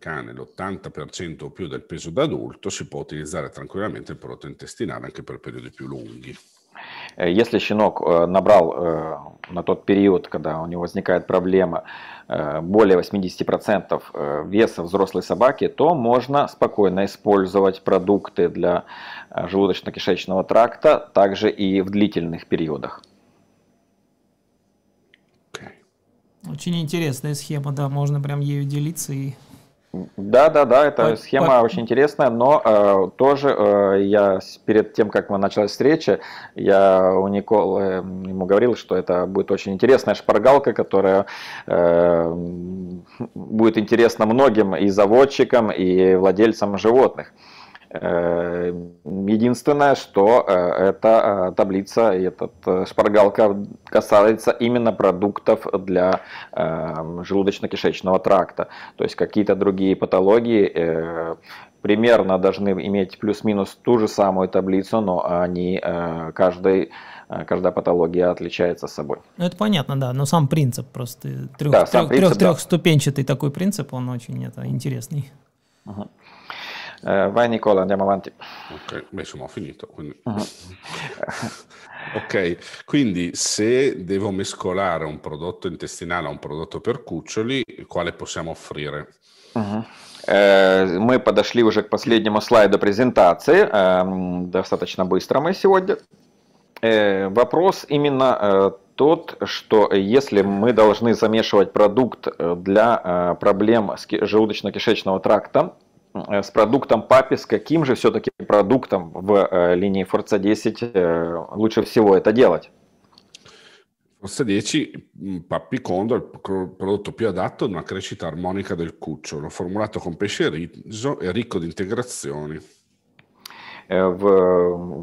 Speaker 3: cane l'80% o più del peso da adulto, si può utilizzare tranquillamente il prodotto intestinale anche per periodi più lunghi.
Speaker 2: Если щенок набрал на тот период, когда у него возникает проблема, более 80% веса взрослой собаки, то можно спокойно использовать продукты для желудочно-кишечного тракта также и в длительных периодах.
Speaker 1: Очень интересная схема, да, можно прям ею делиться и
Speaker 2: да, да, да, эта по, схема по... очень интересная, но э, тоже э, я перед тем, как мы началась встреча, я у Николы ему говорил, что это будет очень интересная шпаргалка, которая э, будет интересна многим и заводчикам, и владельцам животных. Э, единственное, что э, эта э, таблица и эта шпаргалка касается именно продуктов для желудочно-кишечного тракта. То есть какие-то другие патологии примерно должны иметь плюс-минус ту же самую таблицу, но они каждый каждая патология отличается собой.
Speaker 1: Ну, это понятно, да, но сам принцип просто трех, да, трех, принцип, трех, да. трехступенчатый такой принцип, он очень это, интересный.
Speaker 2: Угу. Eh, vai Nicola, andiamo avanti.
Speaker 3: Ok, beh, insomma ho finito. Quindi... Uh-huh. (laughs) ok, quindi se devo mescolare un prodotto intestinale a un prodotto per cuccioli, quale possiamo offrire?
Speaker 2: Uh-huh. Мы подошли уже к последнему слайду презентации. Эм, достаточно быстро мы сегодня. Э, вопрос именно э, тот, что если мы должны замешивать продукт для проблем желудочно-кишечного тракта, Э, с продуктом папи, с каким же все-таки продуктом в э, линии Forza 10 э, лучше всего это делать?
Speaker 3: Forza 10 Pappi Condor è il prodotto più adatto ad una crescita armonica del cucciolo, formulato con pesce e riso e ricco di integrazioni.
Speaker 2: В,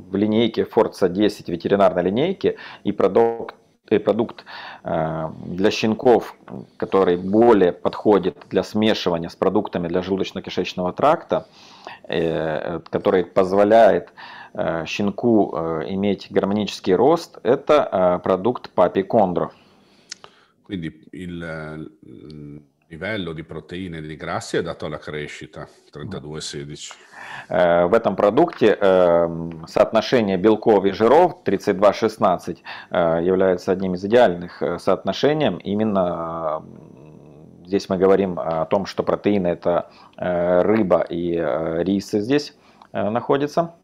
Speaker 2: в линейке Forza 10 ветеринарной линейке и продукт продукт для щенков, который более подходит для смешивания с продуктами для желудочно-кишечного тракта, который позволяет щенку иметь гармонический рост, это продукт Папи Кондро.
Speaker 3: Quindi il, livello di proteine e di grassi è dato alla crescita 32-16.
Speaker 2: Э, в этом продукте э, соотношение белков и жиров 32-16 э, является одним из идеальных соотношений. Именно здесь мы говорим о том, что протеины это рыба и рисы здесь находятся.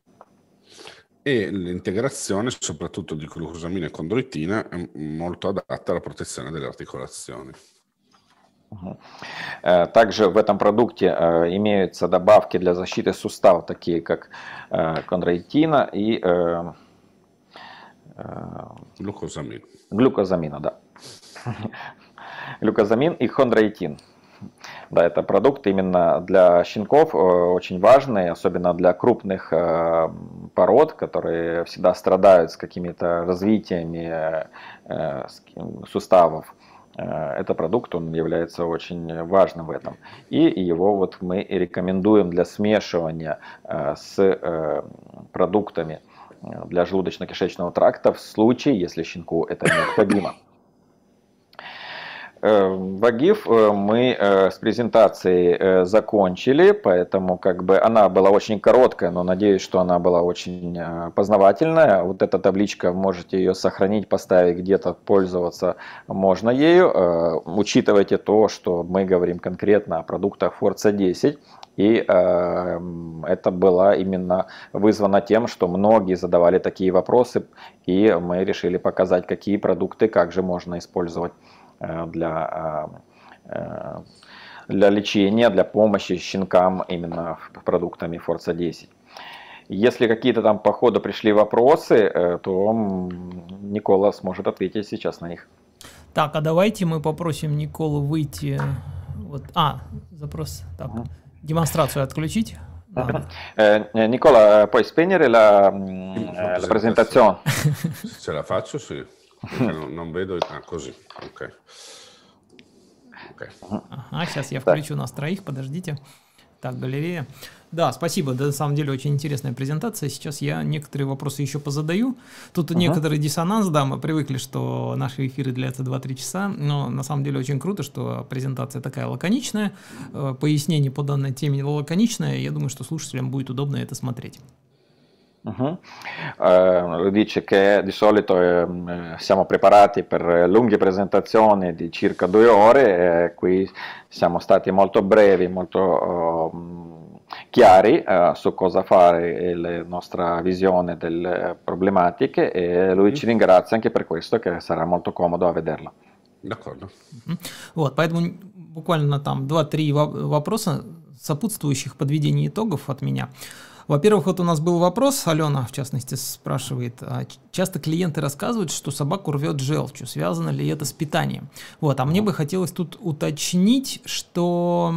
Speaker 3: E l'integrazione, soprattutto di glucosamina e condroitina, è molto adatta alla protezione delle articolazioni.
Speaker 2: Э, также в этом продукте э, имеются добавки для защиты суставов, такие как э, кондроитина и
Speaker 3: глюкозамин.
Speaker 2: Глюкозамина, да. (laughs) Глюкозамин и хондроитин. Да, это продукт именно для щенков очень важный, особенно для крупных пород, которые всегда страдают с какими-то развитиями суставов. Э, это продукт, он является очень важным в этом. И его вот мы рекомендуем для смешивания э, с э, продуктами для желудочно-кишечного тракта в случае, если щенку это необходимо. Вагиф мы с презентацией закончили, поэтому как бы она была очень короткая, но надеюсь, что она была очень познавательная. Вот эта табличка, можете ее сохранить, поставить где-то, пользоваться можно ею. Учитывайте то, что мы говорим конкретно о продуктах Forza 10. И э, это было именно вызвано тем, что многие задавали такие вопросы, и мы решили показать, какие продукты, как же можно использовать Э, для, э, э, для лечения, для помощи щенкам именно продуктами Forza 10. Если какие-то там по ходу пришли вопросы, то Никола сможет ответить сейчас на них.
Speaker 1: Так, а давайте мы попросим Николу выйти. Вот, а, запрос. Так, демонстрацию отключить.
Speaker 2: Nicola, puoi spegnere la, la presentazione?
Speaker 3: Ce la faccio, sì. Non, non vedo... Ah, così. Ok.
Speaker 1: okay. Ага, сейчас я включу нас троих, подождите. Так, галерея. Да, спасибо. Да, на самом деле очень интересная презентация. Сейчас я некоторые вопросы еще позадаю. Тут uh-huh. некоторый диссонанс, да, мы привыкли, что наши эфиры длятся 2-3 часа, но на самом деле очень круто, что презентация такая лаконичная, э, пояснение по данной теме лаконичное. Я думаю, что слушателям будет удобно это смотреть.
Speaker 2: Uh-huh. Uh, dice che di solito eh, siamo preparati per lunghe presentazioni di circa due ore e qui siamo stati molto brevi, molto uh, chiari uh, su cosa fare e la nostra visione delle problematiche e lui uh-huh. ci ringrazia anche per questo che sarà molto comodo a vederla.
Speaker 3: D'accordo.
Speaker 1: Вот, поэтому буквально там 2-3 вопроса, сопутствующих подведения итогов от меня. Во-первых, вот у нас был вопрос, Алена, в частности, спрашивает, а часто клиенты рассказывают, что собаку рвет желчью, связано ли это с питанием? Вот, а мне бы хотелось тут уточнить, что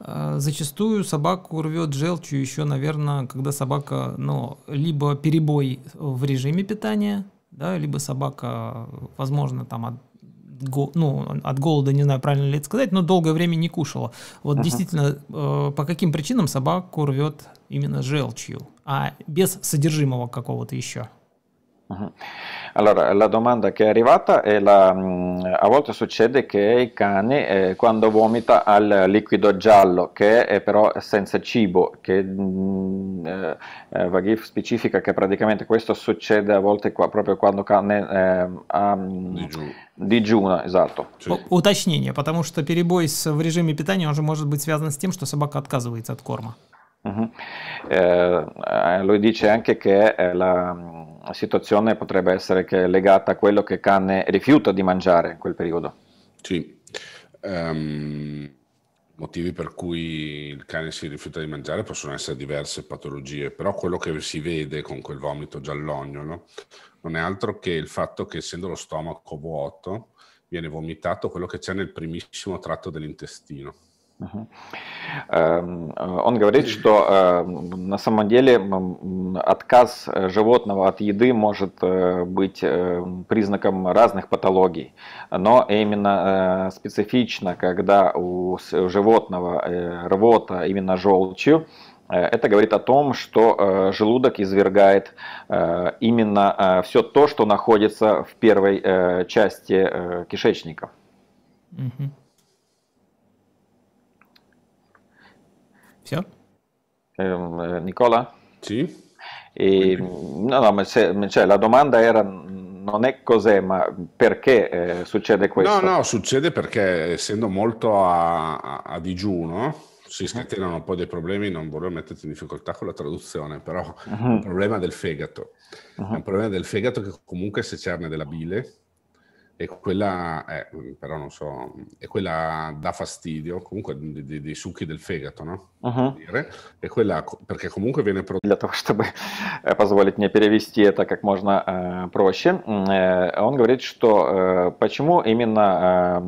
Speaker 1: э, зачастую собаку рвет желчью еще, наверное, когда собака, ну, либо перебой в режиме питания, да, либо собака, возможно, там от ну, от голода, не знаю, правильно ли это сказать, но долгое время не кушала. Вот uh-huh. действительно, э, по каким причинам собаку рвет именно желчью, а без содержимого какого-то еще?
Speaker 2: Allora, la domanda che è arrivata è la, mm, a volte succede che il cane eh, quando vomita al liquido giallo, che è però senza cibo, che mm, eh, eh Vagif specifica che praticamente questo succede a volte qua, proprio quando il cane eh, ha
Speaker 3: digiuno.
Speaker 2: digiuno, esatto.
Speaker 1: Уточнение, потому что перебой в режиме питания он же может быть связан с тем, что собака отказывается от корма.
Speaker 2: Uh-huh. Eh, lui dice anche che eh, la, la, situazione potrebbe essere che è legata a quello che il cane rifiuta di mangiare in quel periodo.
Speaker 3: Sì, um, motivi per cui il cane si rifiuta di mangiare possono essere diverse patologie, però quello che si vede con quel vomito giallogno no? non è altro che il fatto che essendo lo stomaco vuoto viene vomitato quello che c'è nel primissimo tratto dell'intestino.
Speaker 2: Эм, он говорит, что э, на самом деле отказ животного от еды может э, быть э, признаком разных патологий, но именно специфично, когда у животного рвота именно желчью, это говорит о том, что желудок извергает именно все то, что находится в первой части кишечника. Угу.
Speaker 1: Maurizio?
Speaker 2: Eh, Nicola?
Speaker 3: Sì.
Speaker 2: E, no, no, ma se, cioè, la domanda era non è cos'è, ma perché eh, succede questo?
Speaker 3: No, no, succede perché essendo molto a, a, a digiuno si mhm. scatenano un po' dei problemi, non volevo metterti in difficoltà con la traduzione, però uh-huh. è un problema del fegato. Uh-huh. È un mhm. problema del fegato che comunque se c'è della bile, e quella è, però non so, è quella dà fastidio, comunque dei, dei succhi del fegato, no? Uh-huh. Dire. E quella, perché comunque viene
Speaker 2: prodotto... Для того, чтобы позволить мне перевести это как можно э, проще, э, он говорит, что э, почему именно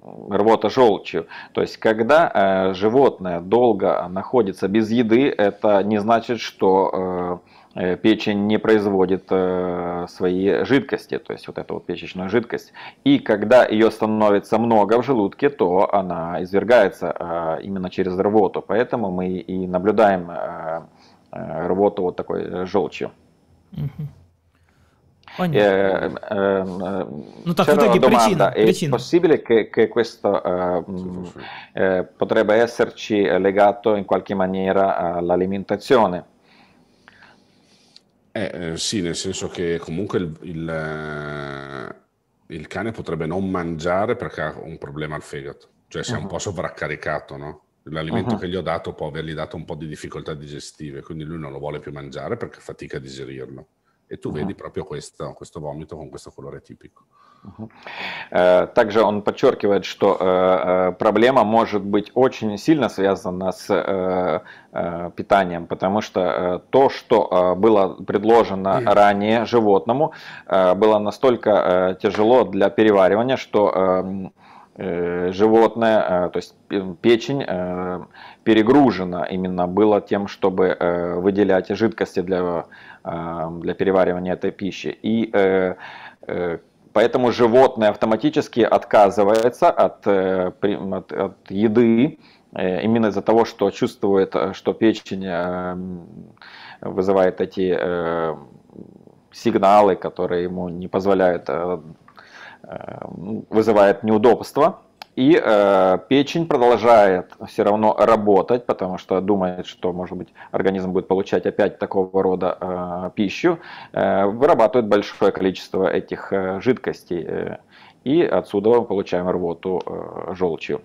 Speaker 2: э, рвота желчью. То есть, когда э, животное долго находится без еды, это не значит, что э, Э, печень не производит э, свои жидкости, то есть вот эту вот печечную жидкость. И когда ее становится много в желудке, то она извергается э, именно через рвоту. Поэтому мы и наблюдаем рвоту вот такой желчью.
Speaker 1: Понятно. Eh, eh, ну так в итоге
Speaker 2: domanda, pricina, è possibile che, che questo eh, eh, potrebbe esserci legato in qualche maniera all'alimentazione?
Speaker 3: Eh, eh, sì, nel senso che comunque il, il, eh, il, cane potrebbe non mangiare perché ha un problema al fegato, cioè si è uh-huh. un po' sovraccaricato, no? L'alimento uh-huh. che gli ho dato può avergli dato un po' di difficoltà digestive, quindi lui non lo vuole più mangiare perché fatica a digerirlo. E tu uh-huh. vedi proprio questo, questo vomito con questo colore tipico.
Speaker 2: Э, также он подчеркивает, что э, э, проблема может быть очень сильно связана с питанием, потому что то, что было предложено ранее животному, было настолько тяжело для переваривания, что животное, то есть печень перегружена именно было тем, чтобы выделять жидкости для, для переваривания этой пищи. И Поэтому животное автоматически отказывается от, э, от, от еды, э, именно из-за того, что чувствует, что печень э, вызывает эти сигналы, которые ему не позволяют, вызывает неудобства. И э, печень продолжает все равно работать, потому что думает, что, может быть, организм будет получать опять такого рода э, пищу, э, вырабатывает большое количество этих э, жидкостей, э, и отсюда мы получаем рвоту э, желчью.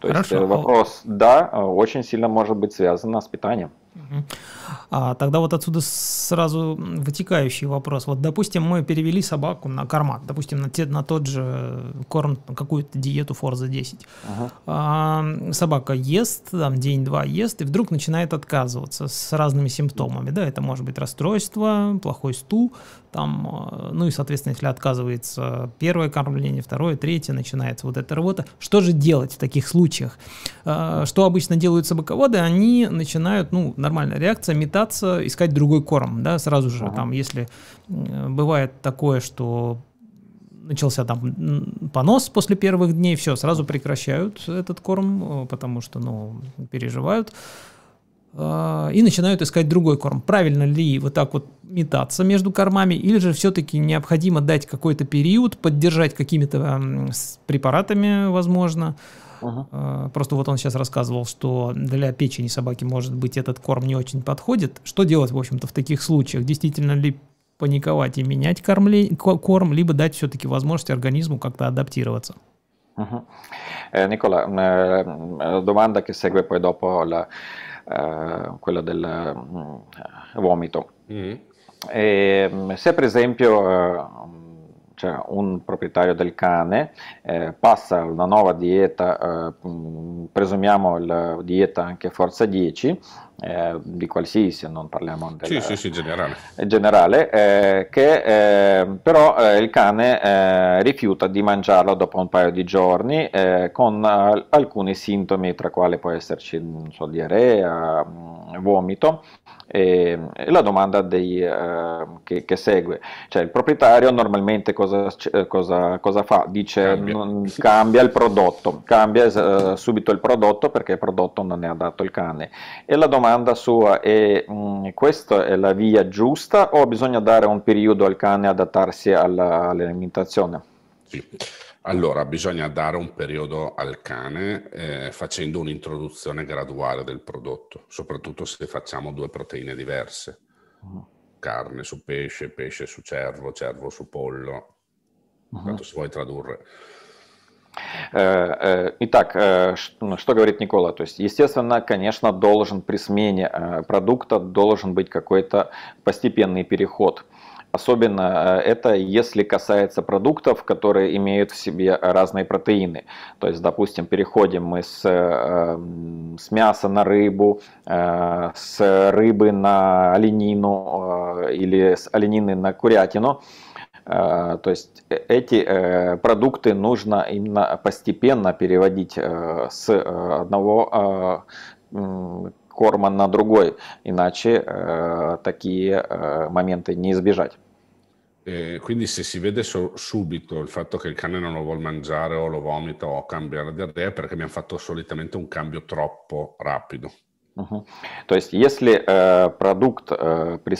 Speaker 2: То Хорошо. есть вопрос, да, очень сильно может быть связан с питанием.
Speaker 1: А тогда вот отсюда сразу вытекающий вопрос. Вот, допустим, мы перевели собаку на кормат, допустим, на, те, на тот же корм, какую-то диету Форза 10. Ага. А, собака ест, там день-два ест, и вдруг начинает отказываться с разными симптомами. Да, это может быть расстройство, плохой стул, там, а, ну и, соответственно, если отказывается первое кормление, второе, третье, начинается вот эта работа. Что же делать в таких случаях? А, что обычно делают собаководы? Они начинают, ну, нормальная реакция, метаться, искать другой корм, да, сразу же, ага. там, если бывает такое, что начался там понос после первых дней, все, сразу прекращают этот корм, потому что, ну, переживают, и начинают искать другой корм. Правильно ли вот так вот метаться между кормами, или же все-таки необходимо дать какой-то период, поддержать какими-то препаратами, возможно, Uh-huh. Просто вот он сейчас рассказывал, что для печени собаки, может быть, этот корм не очень подходит. Что делать, в общем-то, в таких случаях? Действительно ли паниковать и менять кормле... корм, либо дать все-таки возможность организму как-то адаптироваться?
Speaker 2: Eh, Nicola, domanda che segue poi dopo la, eh, quella del eh, vomito. Mm-hmm. E, se per esempio cioè un proprietario del cane eh, passa una nuova dieta, eh, presumiamo la dieta anche forza 10, eh, di qualsiasi, non parliamo
Speaker 3: del sì, sì, sì, generale,
Speaker 2: generale eh, che eh, però eh, il cane eh, rifiuta di mangiarlo dopo un paio di giorni eh, con alcuni sintomi, tra quali può esserci so, diarrea, mm, vomito e, e la domanda dei, eh, che, che, segue, cioè il proprietario normalmente cosa, cosa, cosa fa? Dice cambia. Non, cambia. il prodotto, cambia eh, subito il prodotto perché il prodotto non è adatto al cane e la domanda sua è mh, mm, questa è la via giusta o bisogna dare un periodo al cane adattarsi alla, all'alimentazione?
Speaker 3: Sì. Allora, bisogna dare un periodo al cane eh, facendo un'introduzione graduale del prodotto, soprattutto se facciamo due proteine diverse, uh-huh. carne su pesce, pesce su cervo, cervo su pollo, uh-huh. quanto si vuoi tradurre.
Speaker 2: Итак, что говорит Никола? То есть, естественно, конечно, должен при смене продукта должен быть какой-то постепенный переход. Особенно э, это если касается продуктов, которые имеют в себе разные протеины. То есть, допустим, переходим мы с, э, с мяса на рыбу, э, с рыбы на оленину или с оленины на курятину. То есть эти продукты нужно именно постепенно переводить с одного корма на другой, иначе э, такие э, моменты не избежать.
Speaker 3: E quindi se si vede so- subito il fatto che il cane non lo vuole mangiare o lo vomita o cambia la diarrea è perché abbiamo fatto solitamente un cambio troppo rapido.
Speaker 2: Угу. То есть, если э, продукт, э, при,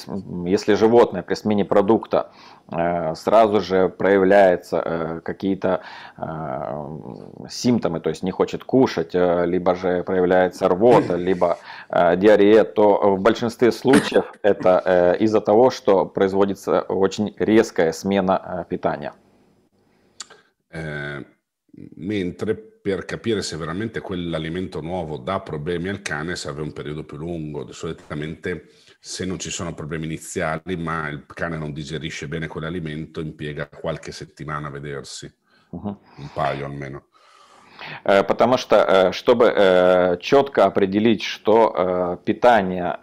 Speaker 2: если животное при смене продукта э, сразу же проявляется э, какие-то э, симптомы, то есть не хочет кушать, э, либо же проявляется рвота, (laughs) либо э, диарея, то в большинстве случаев это э, из-за того, что производится очень резкая смена э, питания.
Speaker 3: Mentre per capire se veramente quell'alimento nuovo dà problemi al cane serve un periodo più lungo. Solitamente se non ci sono problemi iniziali ma il cane non digerisce bene quell'alimento impiega qualche settimana a vedersi, uh-huh. un paio almeno.
Speaker 2: Э, потому что, э, чтобы э, четко определить, что питание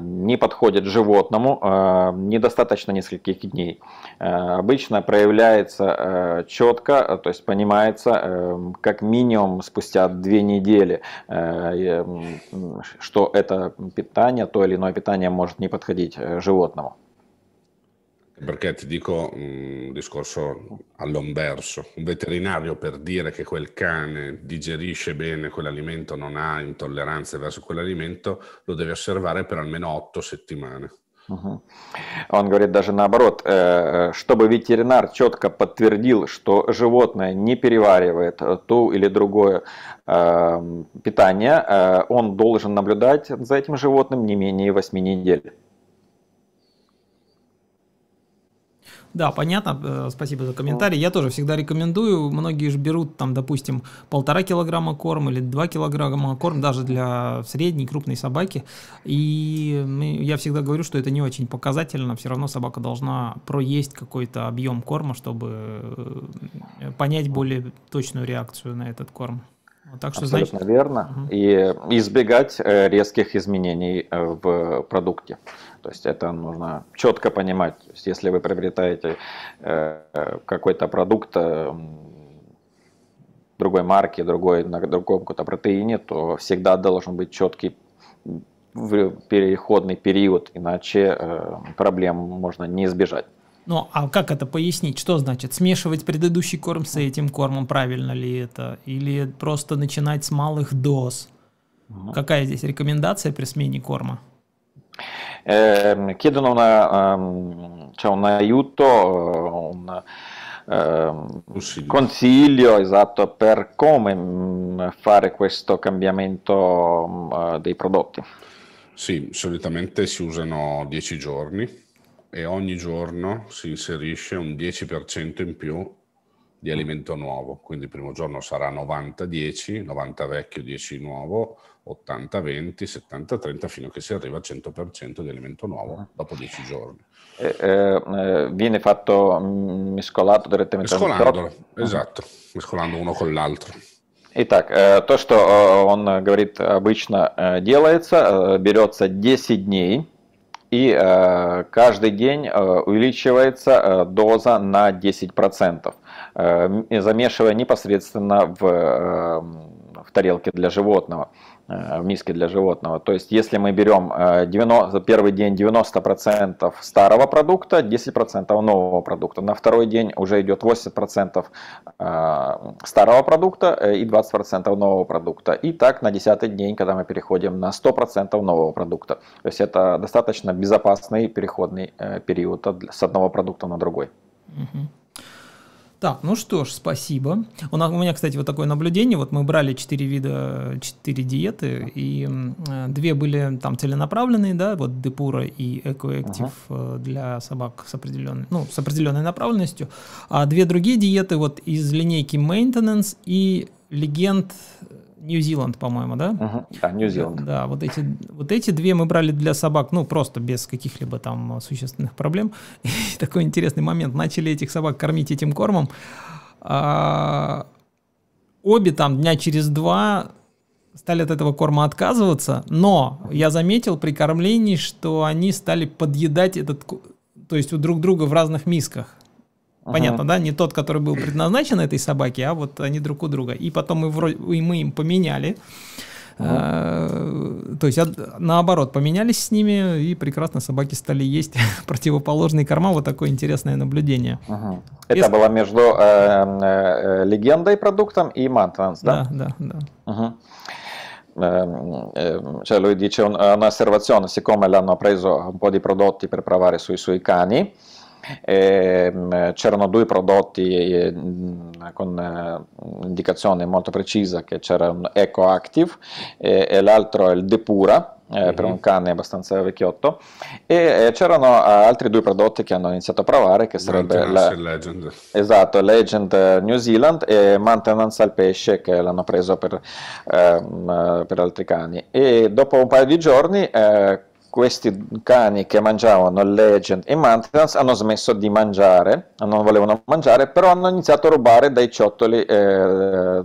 Speaker 2: не подходит животному, недостаточно нескольких дней. Обычно проявляется четко, то есть понимается как минимум спустя две недели, что это питание, то или иное питание может не подходить животному.
Speaker 3: Perché ti dico un discorso all'omberso, un veterinario per dire che quel cane digerisce bene quell'alimento, non ha intolleranze verso quell'alimento, lo deve osservare per almeno otto settimane.
Speaker 2: Угу. Он говорит даже наоборот, э, чтобы ветеринар четко подтвердил, что животное не переваривает то или другое э, питание, э, он должен наблюдать за этим животным не менее 8 недель.
Speaker 1: Да, понятно. Э, спасибо за комментарий. Я тоже всегда рекомендую. Многие же берут там, допустим, полтора килограмма корм или два килограмма корм даже для средней, крупной собаки. И я всегда говорю, что это не очень показательно. Все равно собака должна проесть какой-то объем корма, чтобы э, понять более точную реакцию на этот корм.
Speaker 2: Так что, Абсолютно значит... верно. Угу. И избегать э, резких изменений в продукте. То есть это нужно четко понимать. То есть если вы приобретаете э, какой-то продукт э, другой марки, другой, на другом каком-то протеине, то всегда должен быть четкий переходный период, иначе э, проблем можно не избежать.
Speaker 1: Ну, а как это пояснить? Что значит смешивать предыдущий корм с этим кормом? Правильно ли это? Или просто начинать с малых доз? Угу. Какая здесь рекомендация при смене корма?
Speaker 2: Eh, chiedono una, um, cioè un aiuto, un uh, consiglio. consiglio. esatto per come um, fare questo cambiamento um, dei prodotti.
Speaker 3: Sì, solitamente si usano 10 giorni e ogni giorno si inserisce un 10% in più di alimento nuovo, quindi il primo giorno sarà 90-10, 90 vecchio, 10 nuovo, 80-20, 70-30 fino a che si arriva al 100% di alimento nuovo ah. dopo 10 giorni.
Speaker 2: Eh, eh, viene fatto mescolato direttamente
Speaker 3: Mescolandolo, esatto, mescolando uno con l'altro.
Speaker 2: Итак, э, то, что э, он говорит, обычно э, делается, берется 10 дней, и каждый день увеличивается доза на 10%, замешивая непосредственно в, в тарелке для животного. Э, в миске для животного. То есть, если мы берем 90, э, первый день 90% старого продукта, 10% нового продукта, на второй день уже идет 80% э, старого продукта и 20% нового продукта. И так на 10 день, когда мы переходим на 100% нового продукта. То есть, это достаточно безопасный переходный период с одного продукта на другой.
Speaker 1: Угу. Так, ну что ж, спасибо. У, нас, у меня, кстати, вот такое наблюдение. Вот мы брали 4 вида, 4 диеты, и э, две были там целенаправленные, да, вот Депура и Экоэктив uh-huh. для собак с определенной, ну, с определенной направленностью. А две другие диеты вот из линейки Maintenance и Легенд Нью-Зиланд, по-моему, да?
Speaker 2: Угу. Да, Нью-Зиланд.
Speaker 1: Да, вот эти, вот эти две мы брали для собак, ну, просто без каких-либо там существенных проблем. (laughs) И такой интересный момент. Начали этих собак кормить этим кормом. А, обе там дня через два стали от этого корма отказываться, но я заметил при кормлении, что они стали подъедать этот, то есть у друг друга в разных мисках. Понятно, да? Не тот, который был предназначен этой собаке, а вот они друг у друга. И потом мы, вроде, и мы им поменяли. Uh-huh. То есть наоборот, поменялись с ними, и прекрасно собаки стали есть (laughs) противоположные корма. Вот такое интересное наблюдение.
Speaker 2: Uh-huh. Это Если... было между э, э, легендой продуктом и maintenance,
Speaker 1: да? Да, да,
Speaker 2: да. Uh-huh. Cioè lui dice un'osservazione, siccome l'hanno preso un po' di prodotti per provare sui suoi cani, eh, c'erano due prodotti eh, con eh, indicazione molto precisa che c'era un Eco Active e, e l'altro è il Depura eh, mm-hmm. per un cane abbastanza vecchiotto e eh, c'erano uh, altri due prodotti che hanno iniziato a provare che sarebbe
Speaker 3: la, Legend.
Speaker 2: esatto Legend New Zealand e Maintenance al pesce che l'hanno preso per, ehm, per altri cani e dopo un paio di giorni eh, questi cani che mangiavano Legend e Maintenance hanno smesso di mangiare, non volevano mangiare, però hanno iniziato a rubare dai ciottoli, eh,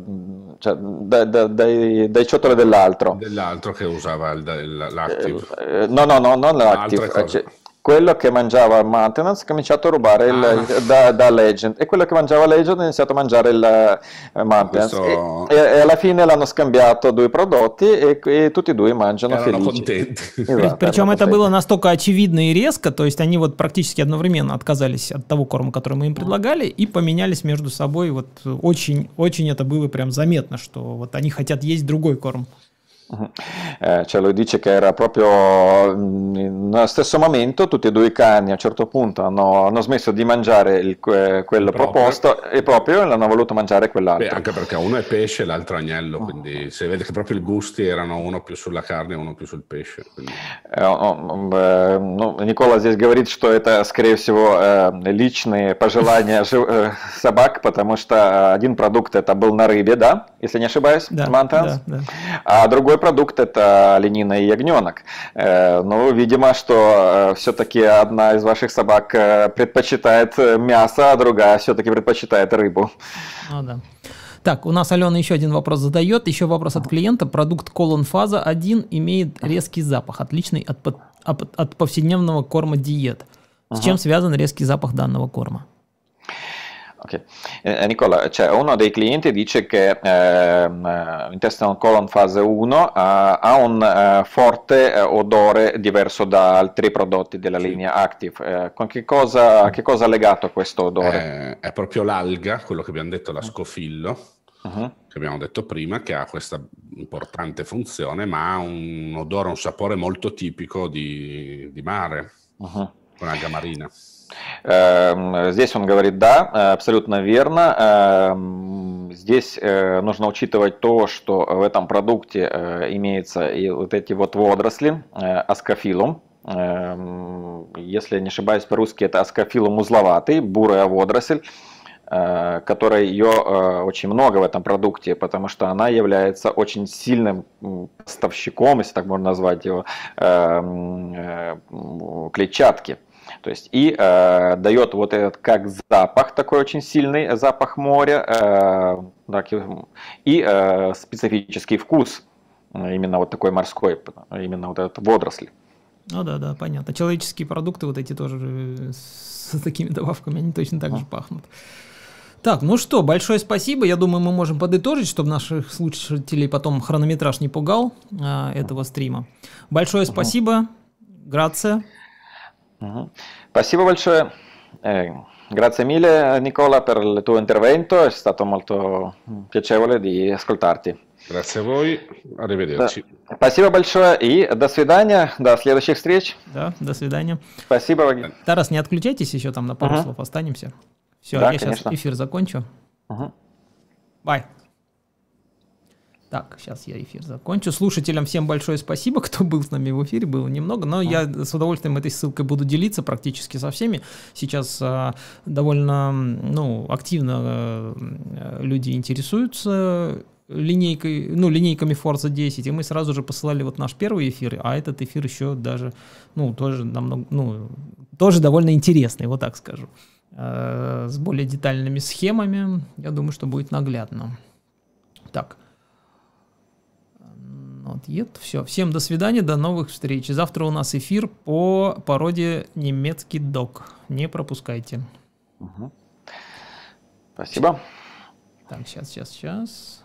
Speaker 2: cioè, da, da, dai, dai, ciottoli dell'altro.
Speaker 3: Dell'altro che usava l'Active.
Speaker 2: Eh, no, no, no, non l'Active quello che mangiava maintenance ha cominciato a rubare il, ah. da, da, Legend e quello che mangiava Legend ha iniziato a mangiare il uh, maintenance Questo... e, e, alla fine l'hanno scambiato due prodotti e, e tutti e due mangiano
Speaker 3: Erano felici. Контенты. (laughs)
Speaker 1: Esatto, Причем это было настолько очевидно и резко, то есть они вот практически одновременно отказались от того корма, который мы им предлагали, и поменялись между собой. Вот очень, очень это было прям заметно, что вот они хотят есть другой корм.
Speaker 2: Eh, cioè lui dice che era proprio mm, nello stesso momento tutti e due i cani a un certo punto hanno, hanno smesso di mangiare il, quello proposto e proprio l'hanno voluto mangiare quell'altro.
Speaker 3: Beh, anche perché uno è pesce e l'altro agnello, quindi si vede che proprio i gusti erano uno più sulla carne e uno più sul pesce. Quindi...
Speaker 2: Э, ну, Никола здесь говорит, что это, скорее всего, э, личные пожелания э, собак, потому что один продукт это был на рыбе, да, если не ошибаюсь, да, да, да. а другой Другой продукт это оленина и ягненок. Э, ну, видимо, что э, все-таки одна из ваших собак э, предпочитает мясо, а другая все-таки предпочитает рыбу.
Speaker 1: Ну да. Так, у нас Алена еще один вопрос задает. Еще вопрос от клиента. Продукт колон фаза 1 имеет резкий запах, отличный от, от, от повседневного корма диет. С чем связан резкий запах данного корма?
Speaker 2: Okay. Eh, Nicola, cioè uno dei clienti dice che ehm, eh, intestinal colon fase 1 eh, ha un eh, forte eh, odore diverso da altri prodotti della sì. linea Active. Eh, con che cosa, che cosa, ha legato questo odore?
Speaker 3: è proprio l'alga, quello che abbiamo detto, la scofillo. Uh-huh. che abbiamo detto prima, che ha questa importante funzione, ma ha un odore, un sapore molto tipico di, di mare, uh-huh. con alga marina.
Speaker 2: Эм, здесь он говорит, да, абсолютно верно. Эм, здесь э, нужно учитывать то, что в этом продукте э, имеются и вот эти вот водоросли, э, аскофилум. Эм, если не ошибаюсь по-русски, это аскофилум узловатый, бурая водоросль которой ее очень много в этом продукте, потому что она является очень сильным поставщиком, если так можно назвать его, клетчатки. То есть и э, дает вот этот как запах, такой очень сильный запах моря, э, так, и э, специфический вкус, именно вот такой морской, именно вот этот водоросль.
Speaker 1: Ну да, да, понятно. Человеческие продукты вот эти тоже э, с такими добавками, они точно так же пахнут. Так, ну что, большое спасибо. Я думаю, мы можем подытожить, чтобы наших слушателей потом хронометраж не пугал а, этого стрима. Большое спасибо. Грация.
Speaker 2: Спасибо большое. Grazie mille Nicola per il tuo intervento, è stato molto piacevole di ascoltarti.
Speaker 3: Grazie a voi, arrivederci.
Speaker 2: Да. Спасибо большое и до свидания, до следующих встреч.
Speaker 1: Да, до свидания.
Speaker 2: Спасибо.
Speaker 1: Тарас, не отключайтесь еще там на пару uh-huh. слов, останемся. Все, да, я конечно. сейчас эфир закончу. Угу. Бай. Так, сейчас я эфир закончу. Слушателям всем большое спасибо, (laughs) кто был с нами в эфире, было немного, но я с удовольствием этой ссылкой буду делиться практически со всеми. Сейчас а, довольно ну, активно а, люди интересуются линейкой, ну, линейками Forza 10, и мы сразу же посылали вот наш первый эфир, а этот эфир еще даже, ну, тоже намного, ну, тоже довольно интересный, вот так скажу. Э, с более детальными схемами. Я думаю, что будет наглядно. Так. Вот, нет, все. Всем до свидания, до новых встреч. Завтра у нас эфир по породе немецкий док. Не пропускайте.
Speaker 2: Угу. Спасибо.
Speaker 1: Так, сейчас, сейчас, сейчас.